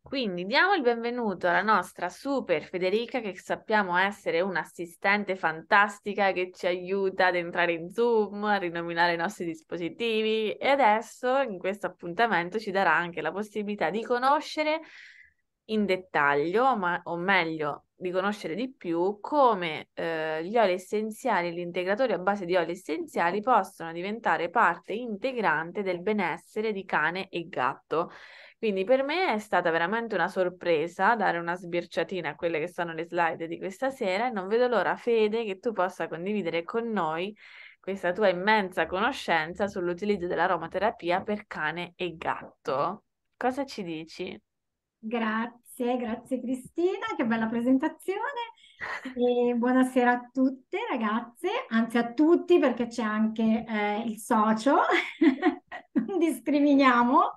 Quindi diamo il benvenuto alla nostra super Federica che sappiamo essere un'assistente fantastica che ci aiuta ad entrare in Zoom, a rinominare i nostri dispositivi. E adesso in questo appuntamento ci darà anche la possibilità di conoscere in dettaglio, ma, o meglio, di conoscere di più come eh, gli oli essenziali e gli integratori a base di oli essenziali possono diventare parte integrante del benessere di cane e gatto. Quindi per me è stata veramente una sorpresa dare una sbirciatina a quelle che sono le slide di questa sera e non vedo l'ora, Fede, che tu possa condividere con noi questa tua immensa conoscenza sull'utilizzo dell'aromaterapia per cane e gatto. Cosa ci dici? Grazie, grazie Cristina, che bella presentazione. E buonasera a tutte ragazze, anzi a tutti perché c'è anche eh, il socio, non discriminiamo.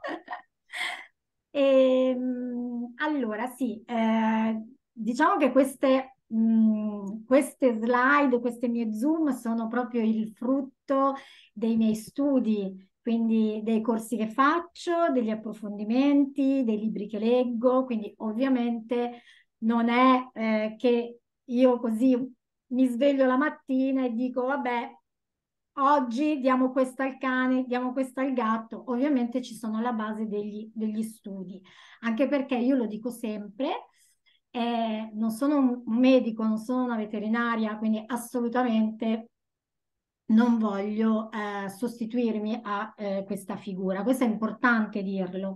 E, ehm, allora sì, eh, diciamo che queste, mh, mm, queste slide, queste mie zoom sono proprio il frutto dei miei studi quindi dei corsi che faccio, degli approfondimenti, dei libri che leggo, quindi ovviamente non è eh, che io così mi sveglio la mattina e dico vabbè, oggi diamo questo al cane, diamo questo al gatto, ovviamente ci sono alla base degli, degli studi, anche perché io lo dico sempre, eh, non sono un medico, non sono una veterinaria, quindi assolutamente non voglio eh, sostituirmi a eh, questa figura. Questo è importante dirlo.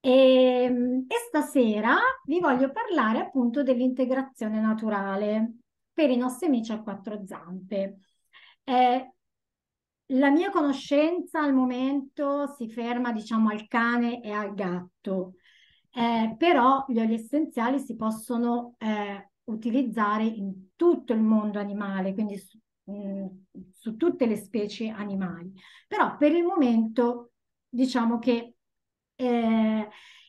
E, ehm, e, stasera vi voglio parlare appunto dell'integrazione naturale per i nostri amici a quattro zampe. Eh, la mia conoscenza al momento si ferma, diciamo, al cane e al gatto, eh, però gli oli essenziali si possono eh, utilizzare in tutto il mondo animale, quindi su Su tutte le specie animali. Però per il momento diciamo che eh,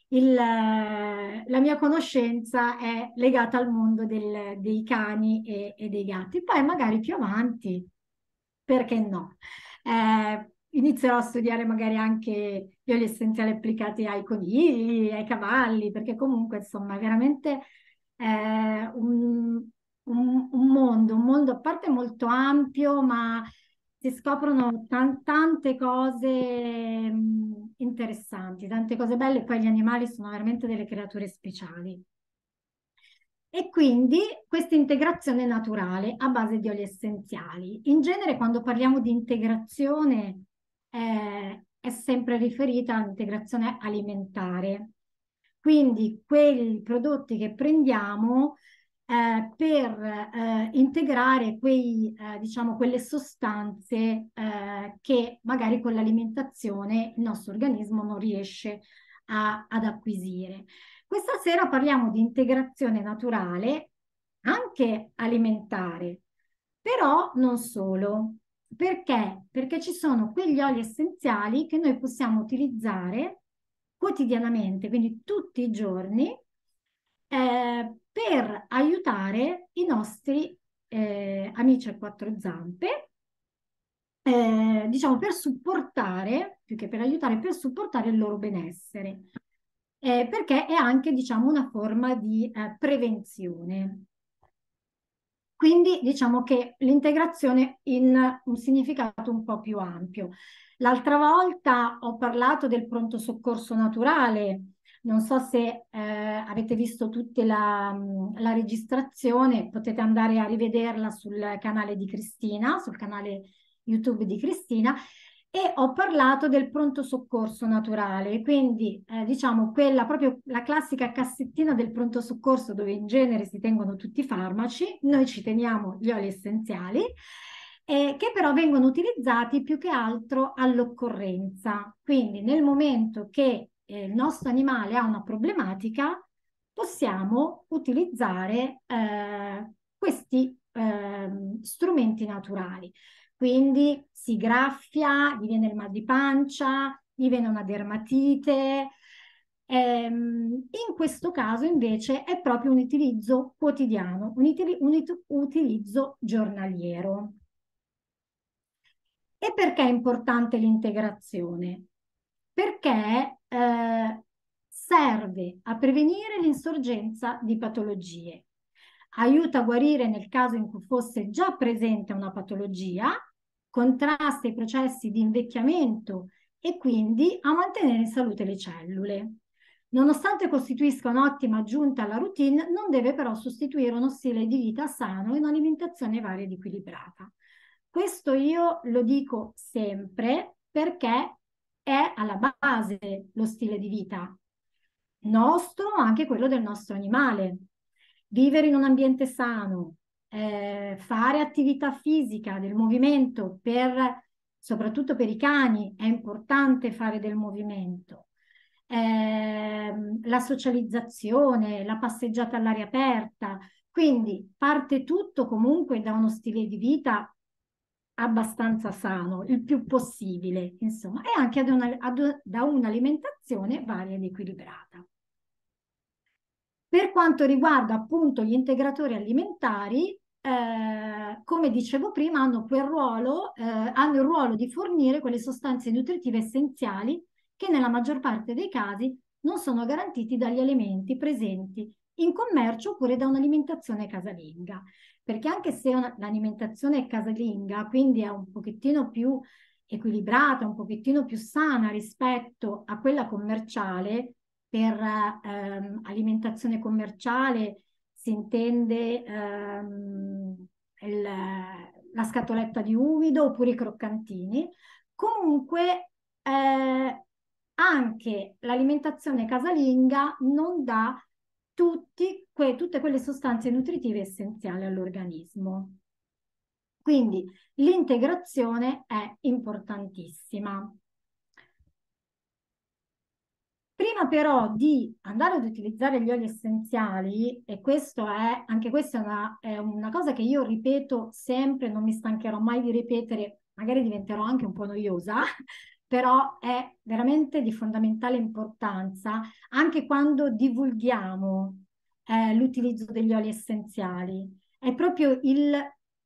il, la mia conoscenza è legata al mondo del, dei cani e, e, dei gatti. Poi magari più avanti, perché no? Eh, inizierò a studiare magari anche gli oli essenziali applicati ai conigli, ai cavalli, perché comunque insomma è veramente eh, un, un, un mondo, un mondo a parte molto ampio, ma si scoprono tan- tante cose mh, interessanti, tante cose belle, poi gli animali sono veramente delle creature speciali. E quindi questa integrazione naturale a base di oli essenziali. In genere quando parliamo di integrazione eh, è sempre riferita all'integrazione alimentare. Quindi quei prodotti che prendiamo eh, per eh, integrare quei, eh, diciamo, quelle sostanze eh, che magari con l'alimentazione il nostro organismo non riesce a, ad acquisire. Questa sera parliamo di integrazione naturale, anche alimentare, però non solo. Perché? Perché ci sono quegli oli essenziali che noi possiamo utilizzare quotidianamente, quindi tutti i giorni, eh, per aiutare i nostri eh, amici a quattro zampe, eh, diciamo per supportare, più che per aiutare, per supportare il loro benessere, eh, perché è anche diciamo una forma di eh, prevenzione. Quindi diciamo che l'integrazione in un significato un po' più ampio. L'altra volta ho parlato del pronto soccorso naturale, non so se eh, avete visto tutta la, la, registrazione, potete andare a rivederla sul canale di Cristina, sul canale YouTube di Cristina, e ho parlato del pronto soccorso naturale, quindi eh, diciamo quella proprio la classica cassettina del pronto soccorso dove in genere si tengono tutti i farmaci, noi ci teniamo gli oli essenziali, eh, che però vengono utilizzati più che altro all'occorrenza. Quindi nel momento che eh, il nostro animale ha una problematica, possiamo utilizzare eh, questi eh, strumenti naturali. Quindi si graffia, gli viene il mal di pancia, gli viene una dermatite. Ehm, in questo caso invece è proprio un utilizzo quotidiano, un, un utilizzo giornaliero. E perché è importante l'integrazione? Perché eh, serve a prevenire l'insorgenza di patologie, aiuta a guarire nel caso in cui fosse già presente una patologia, contrasta i processi di invecchiamento e quindi a mantenere in salute le cellule. Nonostante costituisca un'ottima aggiunta alla routine, non deve però sostituire uno stile di vita sano e un'alimentazione varia ed equilibrata. Questo io lo dico sempre perché è alla base lo stile di vita nostro, ma anche quello del nostro animale. Vivere in un ambiente sano, eh, fare attività fisica, del movimento, per, soprattutto per i cani, è importante fare del movimento ehm, la socializzazione, la passeggiata all'aria aperta. Quindi parte tutto comunque da uno stile di vita abbastanza sano, il più possibile, insomma, e anche ad una, ad, da un'alimentazione varia ed equilibrata. Per quanto riguarda appunto gli integratori alimentari, eh, come dicevo prima, hanno, quel ruolo, eh, hanno il ruolo di fornire quelle sostanze nutritive essenziali che nella maggior parte dei casi non sono garantiti dagli alimenti presenti in commercio oppure da un'alimentazione casalinga. Perché anche se l'alimentazione è casalinga, quindi è un pochettino più equilibrata, un pochettino più sana rispetto a quella commerciale, per ehm, alimentazione commerciale si intende ehm, il, la scatoletta di umido oppure i croccantini. Comunque eh, anche l'alimentazione casalinga non dà tutti que, tutte quelle sostanze nutritive essenziali all'organismo. Quindi l'integrazione è importantissima. Prima però di andare ad utilizzare gli oli essenziali, e questo è, anche questa è una, è una cosa che io ripeto sempre, non mi stancherò mai di ripetere, magari diventerò anche un po' noiosa, però è veramente di fondamentale importanza anche quando divulghiamo eh, l'utilizzo degli oli essenziali. È proprio il,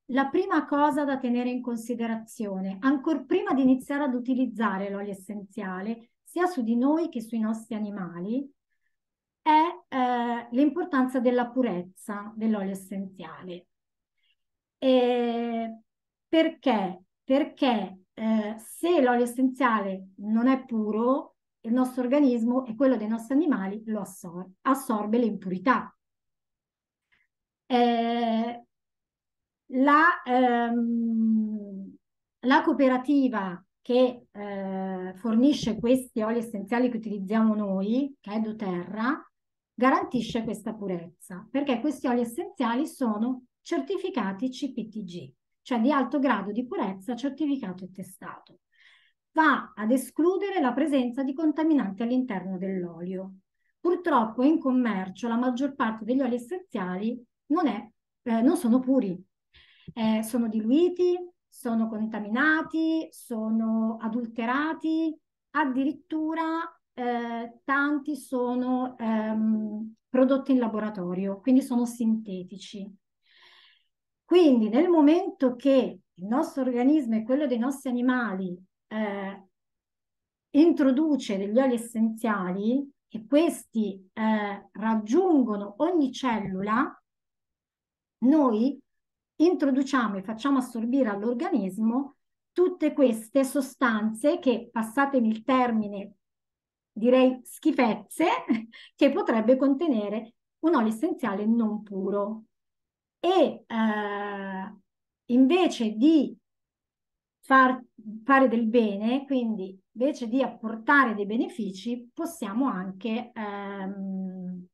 la prima cosa da tenere in considerazione, ancora prima di iniziare ad utilizzare l'olio essenziale, sia su di noi che sui nostri animali, è eh, l'importanza della purezza dell'olio essenziale. E perché? Perché eh, se l'olio essenziale non è puro, il nostro organismo e quello dei nostri animali lo assor- assorbe le impurità. Eh, la, ehm, la, cooperativa che eh, fornisce questi oli essenziali che utilizziamo noi, che è doTERRA, garantisce questa purezza, perché questi oli essenziali sono certificati CPTG cioè di alto grado di purezza certificato e testato. Va ad escludere la presenza di contaminanti all'interno dell'olio. Purtroppo in commercio la maggior parte degli oli essenziali non, è, eh, non sono puri, eh, sono diluiti, sono contaminati, sono adulterati, addirittura eh, tanti sono ehm, prodotti in laboratorio, quindi sono sintetici. Quindi nel momento che il nostro organismo e quello dei nostri animali eh, introduce degli oli essenziali e questi eh, raggiungono ogni cellula, noi introduciamo e facciamo assorbire all'organismo tutte queste sostanze che, passatemi il termine, direi schifezze, che potrebbe contenere un olio essenziale non puro e eh, invece di far, fare del bene, quindi invece di apportare dei benefici, possiamo anche ehm,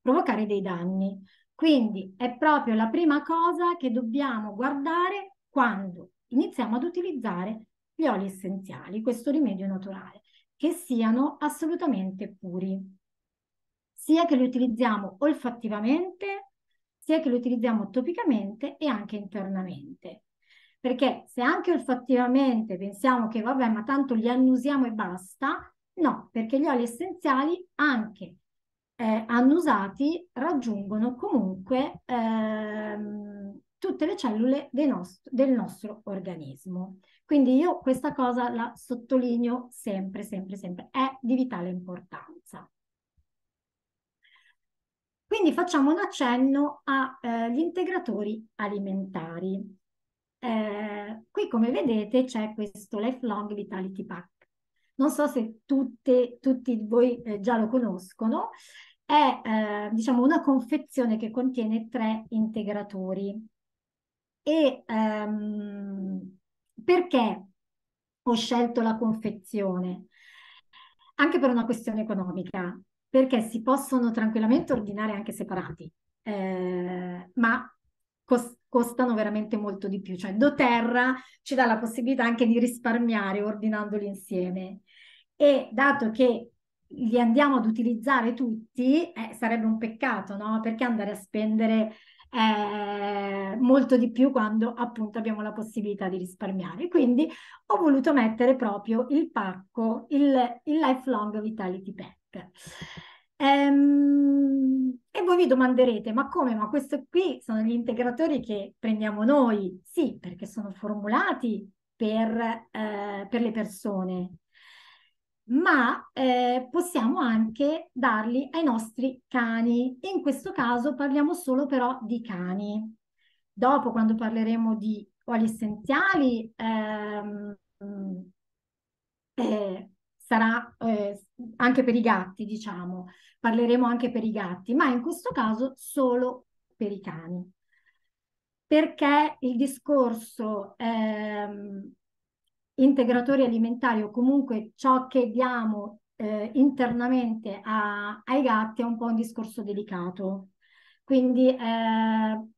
provocare dei danni. Quindi è proprio la prima cosa che dobbiamo guardare quando iniziamo ad utilizzare gli oli essenziali, questo rimedio naturale, che siano assolutamente puri, sia che li utilizziamo olfattivamente sia che lo utilizziamo topicamente e anche internamente. Perché se anche olfattivamente pensiamo che vabbè, ma tanto li annusiamo e basta, no, perché gli oli essenziali anche eh, annusati raggiungono comunque ehm, tutte le cellule nost- del nostro organismo. Quindi io questa cosa la sottolineo sempre, sempre, sempre, è di vitale importanza. Quindi facciamo un accenno agli eh, integratori alimentari. Eh, qui come vedete c'è questo Lifelong Vitality Pack. Non so se tutte, tutti voi eh, già lo conoscono, è eh, diciamo una confezione che contiene tre integratori. E ehm, perché ho scelto la confezione? Anche per una questione economica, perché si possono tranquillamente ordinare anche separati, eh, ma cos- costano veramente molto di più. Cioè doTERRA ci dà la possibilità anche di risparmiare ordinandoli insieme. E dato che li andiamo ad utilizzare tutti, eh, sarebbe un peccato, no? Perché andare a spendere eh, molto di più quando appunto abbiamo la possibilità di risparmiare. Quindi ho voluto mettere proprio il pacco, il, il Lifelong Vitality Pack. Ehm, e voi vi domanderete, ma come? Ma questi qui sono gli integratori che prendiamo noi? Sì, perché sono formulati per, eh, per le persone, ma eh, possiamo anche darli ai nostri cani. In questo caso parliamo solo però di cani. Dopo, quando parleremo di oli essenziali, ehm, eh, sarà eh, anche per i gatti, diciamo, parleremo anche per i gatti, ma in questo caso solo per i cani. Perché il discorso ehm, integratori alimentari o comunque ciò che diamo eh, internamente a, ai gatti è un po' un discorso delicato. Quindi eh,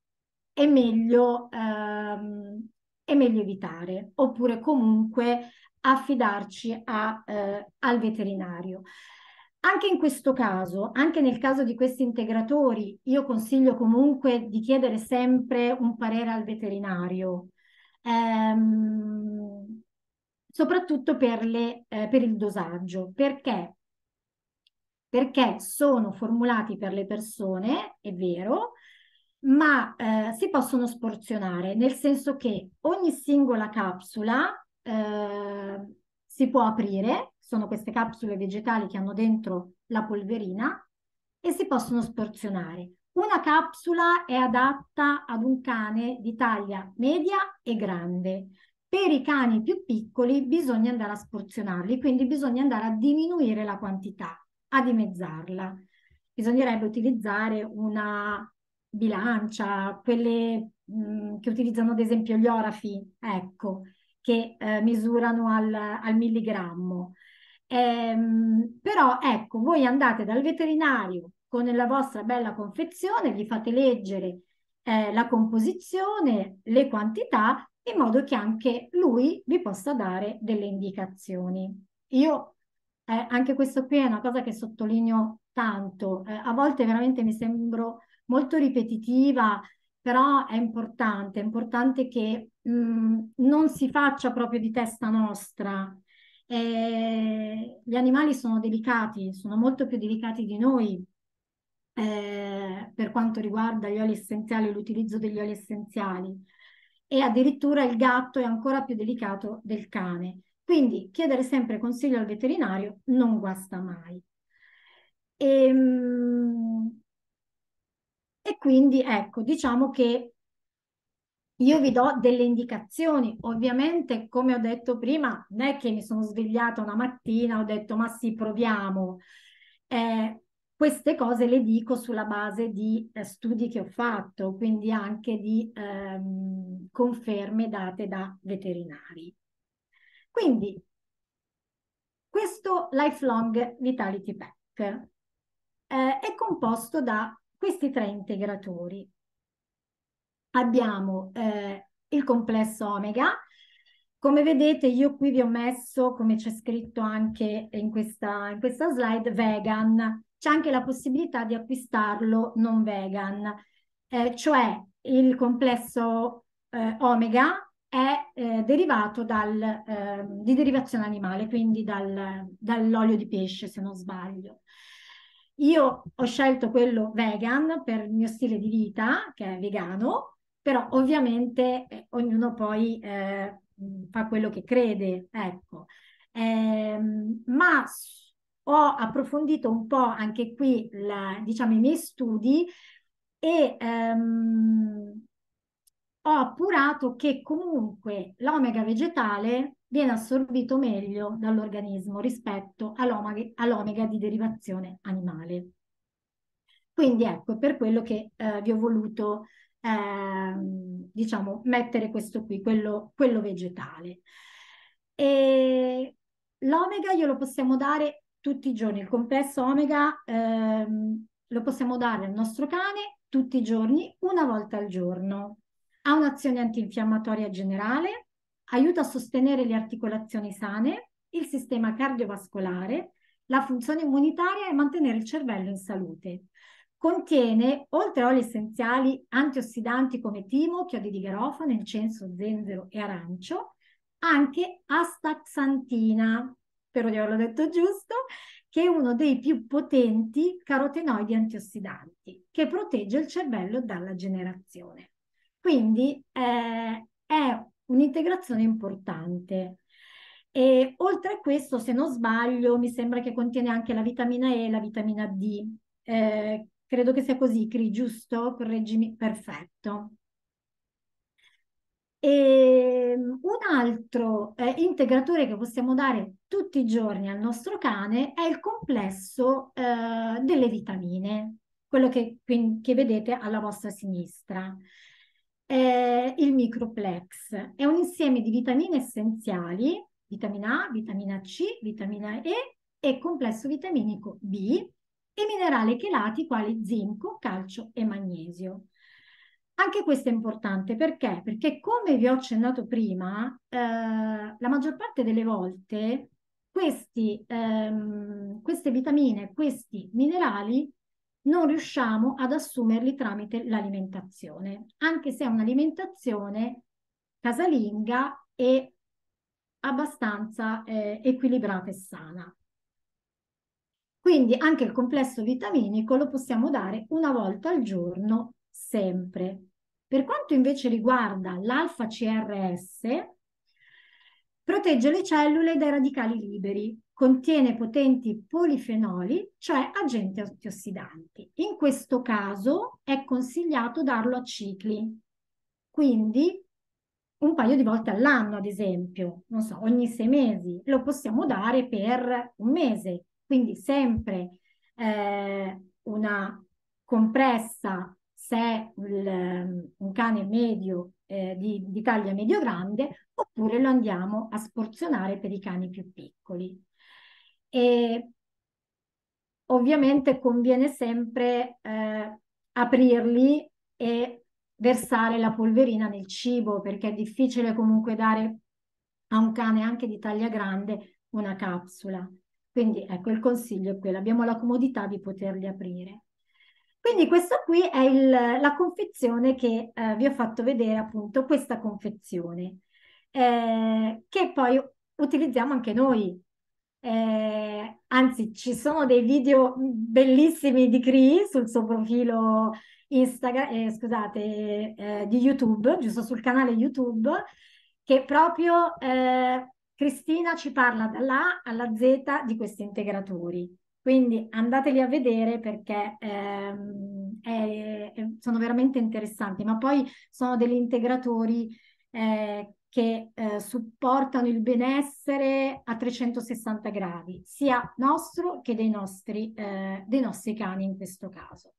è meglio, ehm, è meglio evitare, oppure comunque affidarci a, eh, al veterinario. Anche in questo caso, anche nel caso di questi integratori, io consiglio comunque di chiedere sempre un parere al veterinario, ehm, soprattutto per, le, eh, per il dosaggio. Perché? Perché sono formulati per le persone, è vero, ma eh, si possono sporzionare, nel senso che ogni singola capsula eh, si può aprire, sono queste capsule vegetali che hanno dentro la polverina e si possono sporzionare. Una capsula è adatta ad un cane di taglia media e grande. Per i cani più piccoli bisogna andare a sporzionarli, quindi bisogna andare a diminuire la quantità, a dimezzarla. Bisognerebbe utilizzare una bilancia, quelle mh, mm, che utilizzano ad esempio gli orafi, ecco, che eh, misurano al, al milligrammo. Ehm, però ecco, voi andate dal veterinario con la vostra bella confezione, gli fate leggere eh, la composizione, le quantità, in modo che anche lui vi possa dare delle indicazioni. Io, eh, anche questo qui è una cosa che sottolineo tanto, eh, a volte veramente mi sembro molto ripetitiva, però è importante, è importante che mh, mm, non si faccia proprio di testa nostra. Eh, gli animali sono delicati, sono molto più delicati di noi eh, per quanto riguarda gli oli essenziali, l'utilizzo degli oli essenziali e addirittura il gatto è ancora più delicato del cane. Quindi chiedere sempre consiglio al veterinario non guasta mai. E, ehm, e quindi ecco, diciamo che io vi do delle indicazioni. Ovviamente, come ho detto prima, non è che mi sono svegliata una mattina, ho detto ma sì, proviamo. Eh, queste cose le dico sulla base di eh, studi che ho fatto, quindi anche di ehm, conferme date da veterinari. Quindi, questo Lifelong Vitality Pack eh, è composto da questi tre integratori. Abbiamo eh, il complesso omega, come vedete io qui vi ho messo, come c'è scritto anche in questa, in questa slide, vegan. C'è anche la possibilità di acquistarlo non vegan, eh, cioè il complesso eh, omega è eh, derivato dal, eh, di derivazione animale, quindi dal, dall'olio di pesce se non sbaglio. Io ho scelto quello vegan per il mio stile di vita, che è vegano, però ovviamente eh, ognuno poi eh, fa quello che crede, ecco. Eh, ma ho approfondito un po' anche qui la, diciamo, i miei studi e ehm, ho appurato che comunque l'omega vegetale viene assorbito meglio dall'organismo rispetto all'omega, all'omega di derivazione animale. Quindi ecco, per quello che eh, vi ho voluto eh, diciamo, mettere questo qui, quello, quello vegetale. E l'omega glielo possiamo dare tutti i giorni, il complesso omega ehm, lo possiamo dare al nostro cane tutti i giorni, una volta al giorno. Ha un'azione antinfiammatoria generale, aiuta a sostenere le articolazioni sane, il sistema cardiovascolare, la funzione immunitaria e mantenere il cervello in salute. Contiene, oltre a oli essenziali antiossidanti come timo, chiodi di garofano, incenso, zenzero e arancio, anche astaxantina, spero di averlo detto giusto, che è uno dei più potenti carotenoidi antiossidanti, che protegge il cervello dalla generazione. Quindi eh, è un'integrazione importante. E oltre a questo, se non sbaglio, mi sembra che contiene anche la vitamina E e la vitamina D. Eh, credo che sia così, Cri, giusto? Correggimi, perfetto. E ehm, un altro eh, integratore che possiamo dare tutti i giorni al nostro cane è il complesso eh, delle vitamine, quello che, che, vedete alla vostra sinistra. È il microplex è un insieme di vitamine essenziali, vitamina A, vitamina C, vitamina E e complesso vitaminico B e minerali chelati quali zinco, calcio e magnesio. Anche questo è importante perché? Perché come vi ho accennato prima, eh, la maggior parte delle volte questi, ehm, queste vitamine, questi minerali non riusciamo ad assumerli tramite l'alimentazione, anche se è un'alimentazione casalinga e abbastanza eh, equilibrata e sana. Quindi anche il complesso vitaminico lo possiamo dare una volta al giorno sempre. Per quanto invece riguarda l'alfa CRS, protegge le cellule dai radicali liberi, contiene potenti polifenoli, cioè agenti antiossidanti. In questo caso è consigliato darlo a cicli, quindi un paio di volte all'anno, ad esempio, non so, ogni sei mesi, lo possiamo dare per un mese, quindi sempre eh, una compressa se il, un cane medio eh, di, di taglia medio-grande oppure lo andiamo a sporzionare per i cani più piccoli. E ovviamente conviene sempre eh, aprirli e versare la polverina nel cibo perché è difficile comunque dare a un cane anche di taglia grande una capsula. Quindi ecco il consiglio è quello, abbiamo la comodità di poterli aprire. Quindi questa qui è il, la confezione che eh, vi ho fatto vedere, appunto, questa confezione, eh, che poi utilizziamo anche noi. Eh, anzi, ci sono dei video bellissimi di Cri sul suo profilo Instagram, eh, scusate, eh, di YouTube, giusto sul canale YouTube, che proprio eh, Cristina ci parla dall'A alla Z di questi integratori. Quindi andateli a vedere perché ehm, è, sono veramente interessanti, ma poi sono degli integratori eh, che eh, supportano il benessere a 360 gradi, sia nostro che dei nostri, eh, dei nostri cani in questo caso.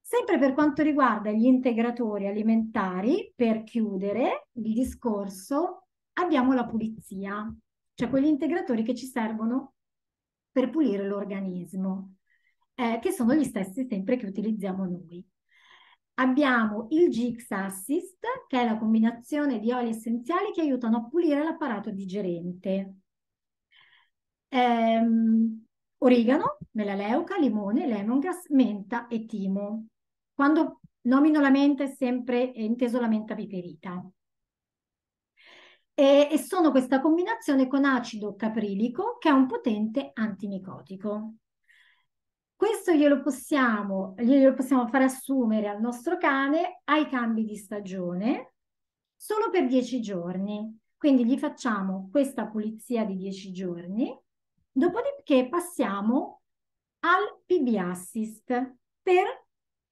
Sempre per quanto riguarda gli integratori alimentari, per chiudere il discorso, abbiamo la pulizia, cioè quegli integratori che ci servono per pulire l'organismo, eh, che sono gli stessi sempre che utilizziamo noi. Abbiamo il GX Assist, che è la combinazione di oli essenziali che aiutano a pulire l'apparato digerente. Ehm, origano, melaleuca, limone, lemongrass, menta e timo. Quando nomino la menta è sempre inteso la menta piperita e, e sono questa combinazione con acido caprilico che è un potente antimicotico. Questo glielo possiamo, glielo possiamo far assumere al nostro cane ai cambi di stagione solo per 10 giorni. Quindi gli facciamo questa pulizia di 10 giorni Dopodiché passiamo al PB Assist per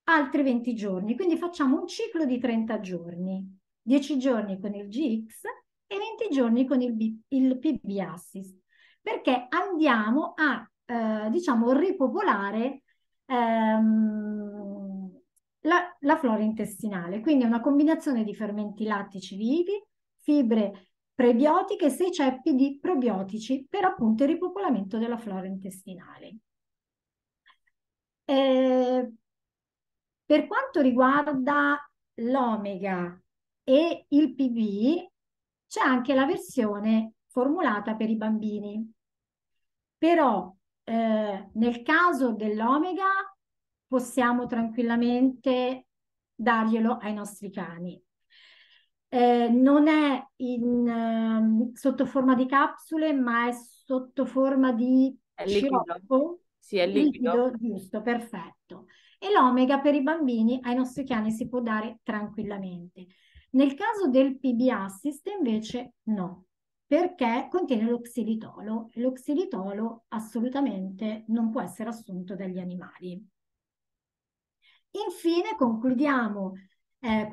altri 20 giorni, quindi facciamo un ciclo di 30 giorni, 10 giorni con il GX e 20 giorni con il, B, il PB Assist, perché andiamo a, eh, diciamo, ripopolare ehm, la, la flora intestinale, quindi è una combinazione di fermenti lattici vivi, fibre prebiotiche sei ceppi di probiotici per appunto il ripopolamento della flora intestinale. Eh, per quanto riguarda l'omega e il PV, c'è anche la versione formulata per i bambini. Però eh, nel caso dell'omega possiamo tranquillamente darglielo ai nostri cani. Eh, non è in, eh, sotto forma di capsule, ma è sotto forma di è liquido. Sì, è liquido. liquido. Giusto, perfetto. E l'omega per i bambini ai nostri cani si può dare tranquillamente. Nel caso del PB Assist invece no, perché contiene lo xilitolo. Lo xilitolo assolutamente non può essere assunto dagli animali. Infine concludiamo eh,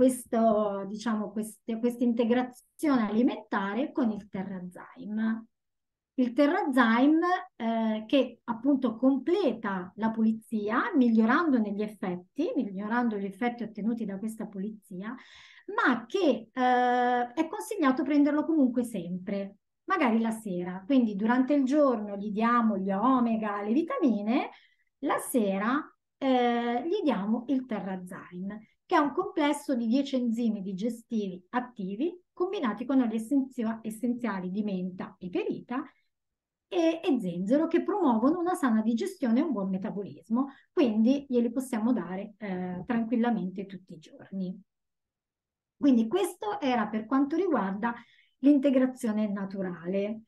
diciamo, questa integrazione alimentare con il Terrazyme. Il Terrazyme eh, che appunto completa la pulizia migliorando negli effetti, migliorando gli effetti ottenuti da questa pulizia, ma che eh, è consigliato prenderlo comunque sempre, magari la sera. Quindi durante il giorno gli diamo gli omega, le vitamine, la sera eh, gli diamo il Terrazyme, che è un complesso di 10 enzimi digestivi attivi combinati con gli essenziali di menta, piperita e, e zenzero che promuovono una sana digestione e un buon metabolismo, quindi glieli possiamo dare eh, tranquillamente tutti i giorni. Quindi questo era per quanto riguarda l'integrazione naturale.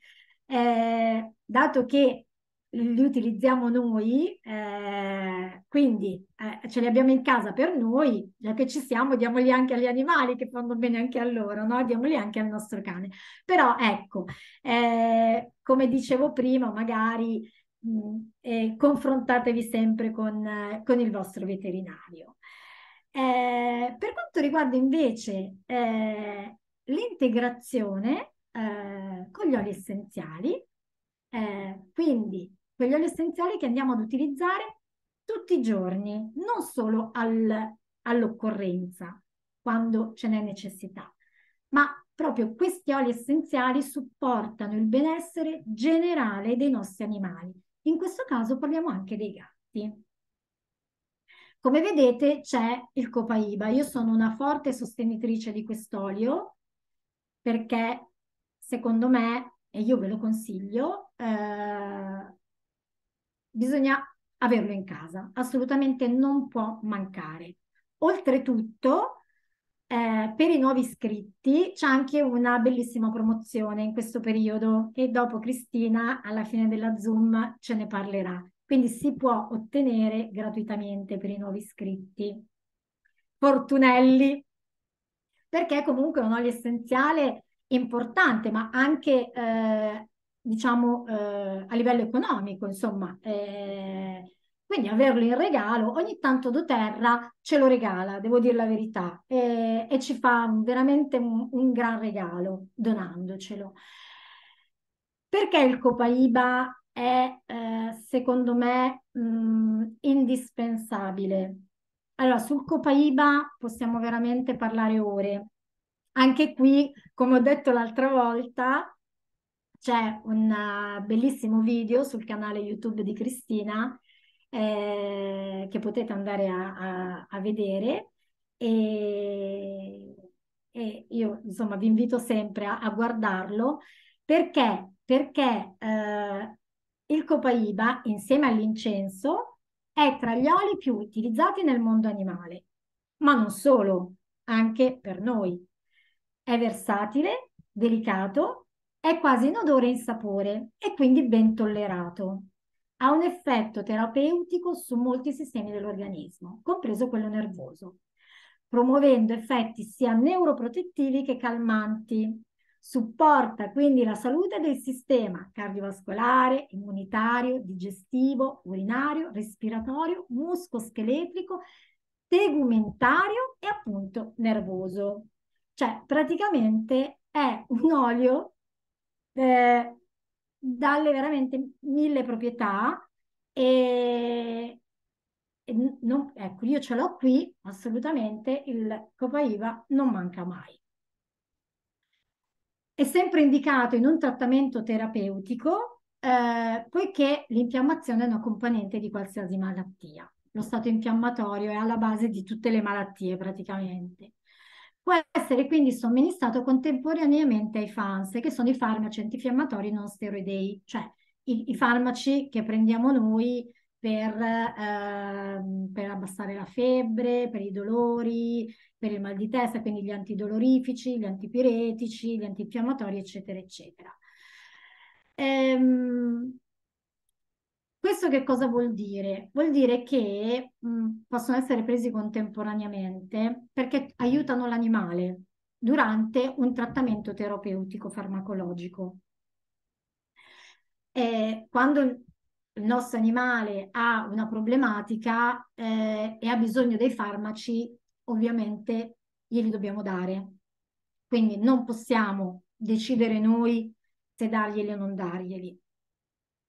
Eh, dato che li utilizziamo noi, eh, quindi eh, ce li abbiamo in casa per noi, già che ci siamo, diamoli anche agli animali che fanno bene anche a loro, no? diamoli anche al nostro cane. Però ecco, eh, come dicevo prima, magari mh, eh, confrontatevi sempre con, con, il vostro veterinario. Eh, per quanto riguarda invece eh, l'integrazione con gli oli essenziali, quindi quegli oli essenziali che andiamo ad utilizzare tutti i giorni, non solo al, all'occorrenza, quando ce n'è necessità, ma proprio questi oli essenziali supportano il benessere generale dei nostri animali. In questo caso parliamo anche dei gatti. Come vedete c'è il copaiba. Io sono una forte sostenitrice di quest'olio perché secondo me, e io ve lo consiglio, eh, bisogna averlo in casa, assolutamente non può mancare. Oltretutto, eh, per i nuovi iscritti c'è anche una bellissima promozione in questo periodo e dopo Cristina alla fine della Zoom ce ne parlerà. Quindi si può ottenere gratuitamente per i nuovi iscritti. Fortunelli, perché comunque è un olio essenziale importante, ma anche eh, diciamo, eh, a livello economico, insomma. Eh, quindi averlo in regalo, ogni tanto doTERRA ce lo regala, devo dire la verità, e, e ci fa veramente un, un, gran regalo donandocelo. Perché il Copaiba è, eh, secondo me, mh, mm, indispensabile? Allora, sul Copaiba possiamo veramente parlare ore. Anche qui, come ho detto l'altra volta, c'è un uh, bellissimo video sul canale YouTube di Cristina eh, che potete andare a, a, a vedere e, e, io insomma vi invito sempre a, a guardarlo perché, perché eh, il copaiba insieme all'incenso è tra gli oli più utilizzati nel mondo animale, ma non solo, anche per noi. È versatile, delicato è quasi inodore e insapore e quindi ben tollerato. Ha un effetto terapeutico su molti sistemi dell'organismo, compreso quello nervoso, promuovendo effetti sia neuroprotettivi che calmanti, supporta quindi la salute del sistema cardiovascolare, immunitario, digestivo, urinario, respiratorio, muscoscheletrico, tegumentario e appunto nervoso. Cioè praticamente è un olio eh, dalle veramente mille proprietà e, e non, ecco, io ce l'ho qui, assolutamente, il copaiba non manca mai. È sempre indicato in un trattamento terapeutico eh, poiché l'infiammazione è una componente di qualsiasi malattia. Lo stato infiammatorio è alla base di tutte le malattie praticamente. Può essere quindi somministrato contemporaneamente ai FANS, che sono i farmaci antinfiammatori non steroidei, cioè i, i farmaci che prendiamo noi per, eh, per, abbassare la febbre, per i dolori, per il mal di testa, quindi gli antidolorifici, gli antipiretici, gli antinfiammatori, eccetera, eccetera. Ehm, questo che cosa vuol dire? Vuol dire che mh, possono essere presi contemporaneamente perché aiutano l'animale durante un trattamento terapeutico farmacologico. E quando il nostro animale ha una problematica eh, e ha bisogno dei farmaci, ovviamente glieli dobbiamo dare. Quindi non possiamo decidere noi se darglieli o non darglieli.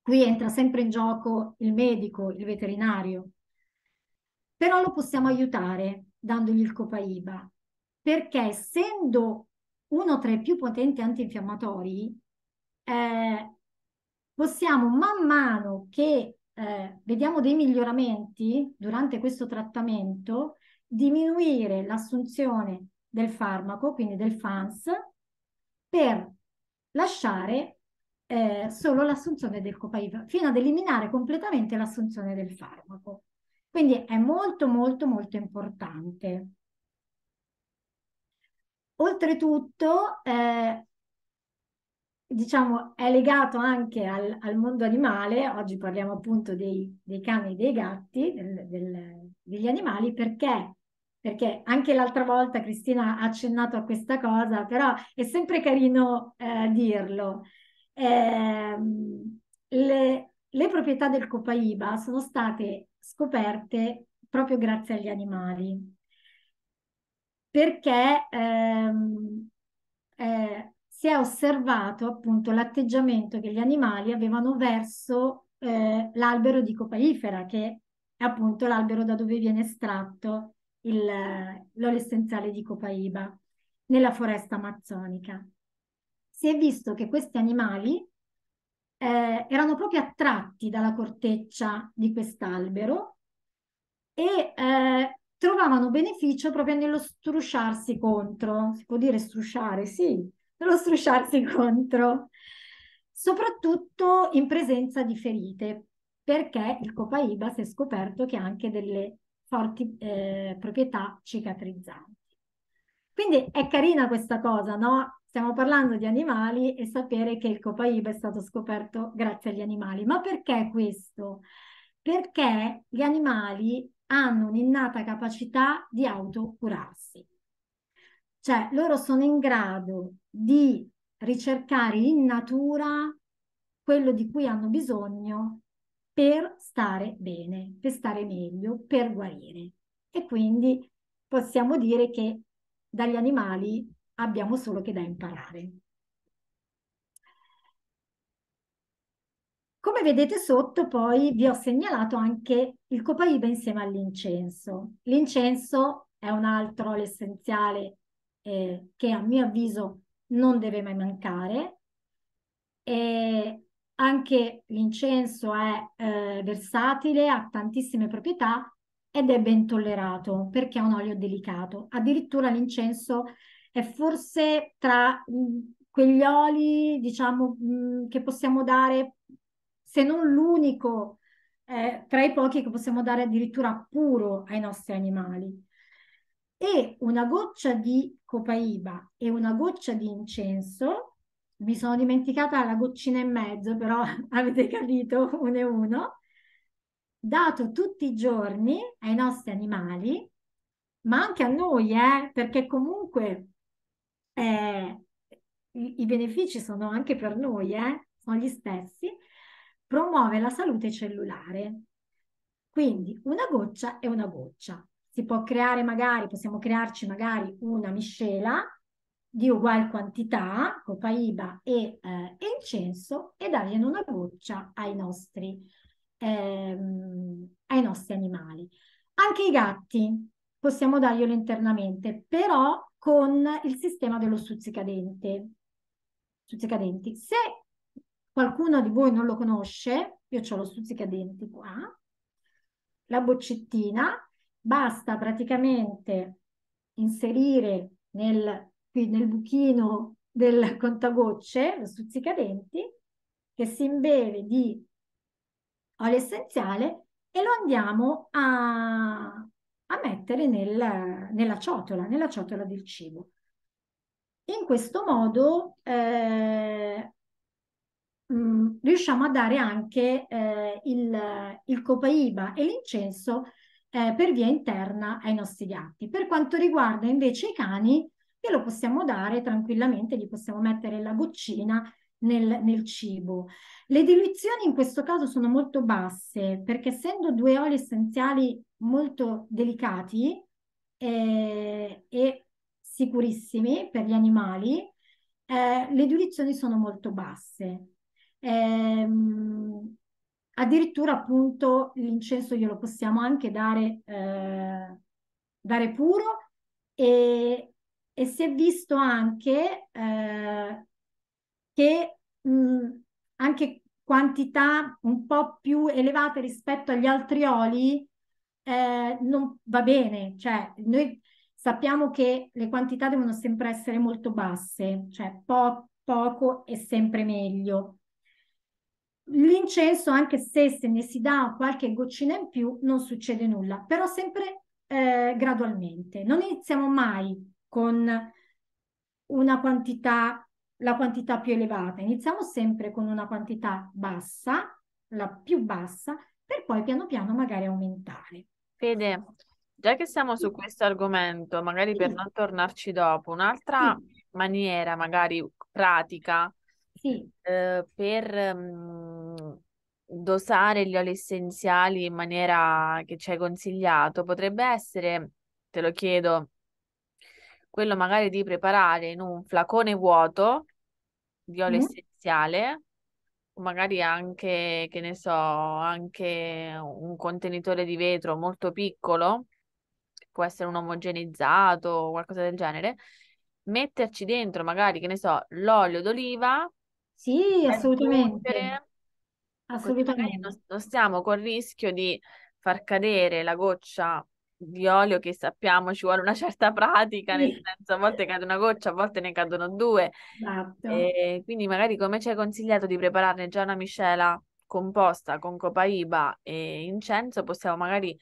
Qui entra sempre in gioco il medico, il veterinario, però lo possiamo aiutare dandogli il copaiba, perché essendo uno tra i più potenti antinfiammatori, eh, possiamo man mano che eh, vediamo dei miglioramenti durante questo trattamento, diminuire l'assunzione del farmaco, quindi del FANS, per lasciare eh, solo l'assunzione del copaiba, fino ad eliminare completamente l'assunzione del farmaco. Quindi è molto, molto, molto importante. Oltretutto, eh, diciamo, è legato anche al, al, mondo animale, oggi parliamo appunto dei, dei cani e dei gatti, del, del, degli animali, perché? Perché anche l'altra volta Cristina ha accennato a questa cosa, però è sempre carino eh, dirlo eh, le, le proprietà del copaiba sono state scoperte proprio grazie agli animali, perché ehm, eh, si è osservato appunto l'atteggiamento che gli animali avevano verso eh, l'albero di copaifera, che è appunto l'albero da dove viene estratto l'olio essenziale di copaiba nella foresta amazzonica si è visto che questi animali eh, erano proprio attratti dalla corteccia di quest'albero e eh, trovavano beneficio proprio nello strusciarsi contro, si può dire strusciare, sì, nello strusciarsi contro, soprattutto in presenza di ferite, perché il copaiba si è scoperto che ha anche delle forti eh, proprietà cicatrizzanti. Quindi è carina questa cosa, no? Stiamo parlando di animali e sapere che il copaiba è stato scoperto grazie agli animali. Ma perché questo? Perché gli animali hanno un'innata capacità di autocurarsi. Cioè, loro sono in grado di ricercare in natura quello di cui hanno bisogno per stare bene, per stare meglio, per guarire. E quindi possiamo dire che dagli animali abbiamo solo che da imparare. Come vedete sotto poi vi ho segnalato anche il copaiba insieme all'incenso. L'incenso è un altro olio essenziale eh, che a mio avviso non deve mai mancare. E anche l'incenso è eh, versatile, ha tantissime proprietà ed è ben tollerato perché è un olio delicato. Addirittura l'incenso è forse tra mm, quegli oli, diciamo, mm, che possiamo dare, se non l'unico, eh, tra i pochi che possiamo dare addirittura puro ai nostri animali. E una goccia di copaiba e una goccia di incenso, mi sono dimenticata la goccina e mezzo, però avete capito, uno e uno, dato tutti i giorni ai nostri animali, ma anche a noi, eh, perché comunque eh, i, i benefici sono anche per noi, eh? sono gli stessi, promuove la salute cellulare. Quindi una goccia è una goccia. Si può creare magari, possiamo crearci magari una miscela di uguale quantità, copaiba e, eh, incenso, e dargliene una goccia ai nostri, ehm, ai nostri animali. Anche i gatti possiamo darglielo internamente, però con il sistema dello stuzzicadente. stuzzicadenti. Se qualcuno di voi non lo conosce, io ho lo stuzzicadenti qua, la boccettina, basta praticamente inserire nel, nel buchino del contagocce, lo stuzzicadenti, che si imbeve di olio essenziale e lo andiamo a, a mettere nel, nella ciotola, nella ciotola del cibo. In questo modo eh, mm, riusciamo a dare anche eh, il, il copaiba e l'incenso eh, per via interna ai nostri gatti. Per quanto riguarda invece i cani, glielo possiamo dare tranquillamente, gli possiamo mettere la goccina nel, nel, cibo. Le diluizioni in questo caso sono molto basse perché essendo due oli essenziali molto delicati eh, e sicurissimi per gli animali, eh, le diluizioni sono molto basse. Ehm, addirittura appunto l'incenso glielo possiamo anche dare, eh, dare puro e, e, si è visto anche eh, che mh, anche quantità un po' più elevate rispetto agli altri oli eh, non va bene, cioè noi sappiamo che le quantità devono sempre essere molto basse, cioè po- poco è sempre meglio. L'incenso, anche se se ne si dà qualche goccina in più, non succede nulla, però sempre eh, gradualmente. Non iniziamo mai con una quantità, la quantità più elevata, iniziamo sempre con una quantità bassa, la più bassa, per poi piano piano magari aumentare. Fede, già che siamo su questo argomento, magari per non tornarci dopo, un'altra sì. maniera magari pratica sì. eh, per mh, dosare gli oli essenziali in maniera che ci hai consigliato potrebbe essere, te lo chiedo, quello magari di preparare in un flacone vuoto di olio mm. essenziale, magari anche, che ne so, anche un contenitore di vetro molto piccolo, può essere un omogenizzato o qualcosa del genere, metterci dentro magari, che ne so, l'olio d'oliva sì, assolutamente. Assolutamente. Non, non stiamo col rischio di far cadere la goccia di olio che sappiamo ci vuole una certa pratica, sì. nel senso a volte cade una goccia, a volte ne cadono due. Esatto. E quindi magari come ci hai consigliato di prepararne già una miscela composta con copaiba e incenso, possiamo magari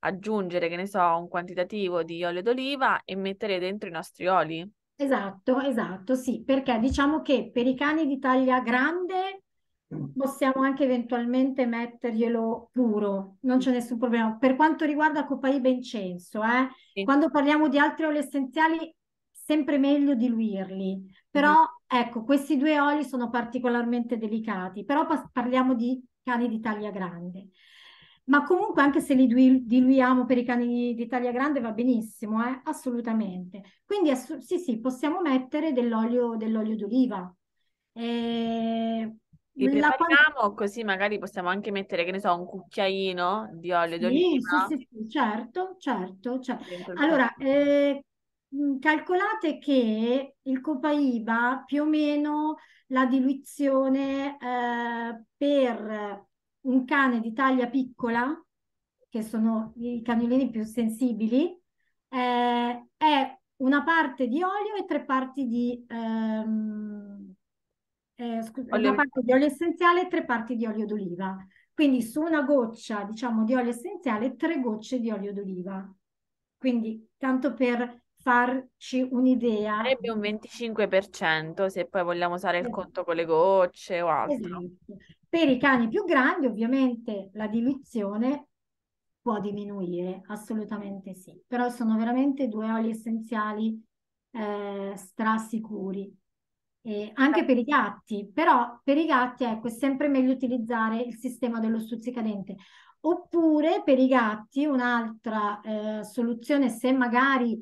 aggiungere, che ne so, un quantitativo di olio d'oliva e mettere dentro i nostri oli. Esatto, esatto, sì, perché diciamo che per i cani di taglia grande possiamo anche eventualmente metterglielo puro, non c'è nessun problema. Per quanto riguarda Copaiba e incenso, eh, sì. quando parliamo di altri oli essenziali, sempre meglio diluirli. Però mm. ecco, questi due oli sono particolarmente delicati, però parliamo di cani di taglia grande ma comunque anche se li diluiamo per i cani di taglia grande va benissimo, eh? assolutamente. Quindi ass- sì, sì, possiamo mettere dell'olio, dell'olio d'oliva. Eh, li prepariamo quant- così magari possiamo anche mettere, che ne so, un cucchiaino di olio sì, d'oliva. Sì, sì, sì, certo, certo. certo. Allora, eh, calcolate che il copaiba più o meno la diluizione eh, per un cane di taglia piccola, che sono i cagnolini più sensibili, eh, è una parte di olio e tre parti di, ehm, eh, olio. una parte di olio essenziale e tre parti di olio d'oliva. Quindi su una goccia, diciamo, di olio essenziale, tre gocce di olio d'oliva. Quindi, tanto per farci un'idea. Sarebbe un 25% se poi vogliamo usare il conto con le gocce o altro. Esatto. Per i cani più grandi ovviamente la diluizione può diminuire, assolutamente sì, però sono veramente due oli essenziali eh, strasicuri. Eh, anche per i gatti, però per i gatti ecco, è sempre meglio utilizzare il sistema dello stuzzicadente. Oppure per i gatti un'altra eh, soluzione, se magari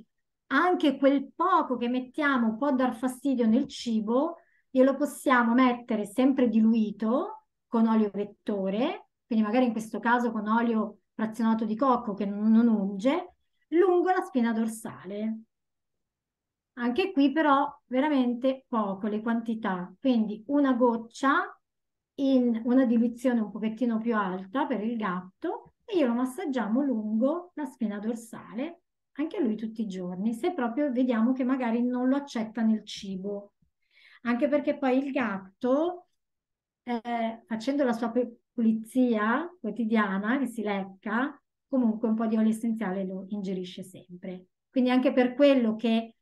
anche quel poco che mettiamo può dar fastidio nel cibo, glielo possiamo mettere sempre diluito con olio vettore, quindi magari in questo caso con olio frazionato di cocco che non, non unge, lungo la spina dorsale. Anche qui però veramente poco le quantità, quindi una goccia in una diluizione un pochettino più alta per il gatto e glielo massaggiamo lungo la spina dorsale, anche lui tutti i giorni, se proprio vediamo che magari non lo accetta nel cibo. Anche perché poi il gatto, eh, facendo la sua pulizia quotidiana, che si lecca, comunque un po' di olio essenziale lo ingerisce sempre. Quindi anche per quello che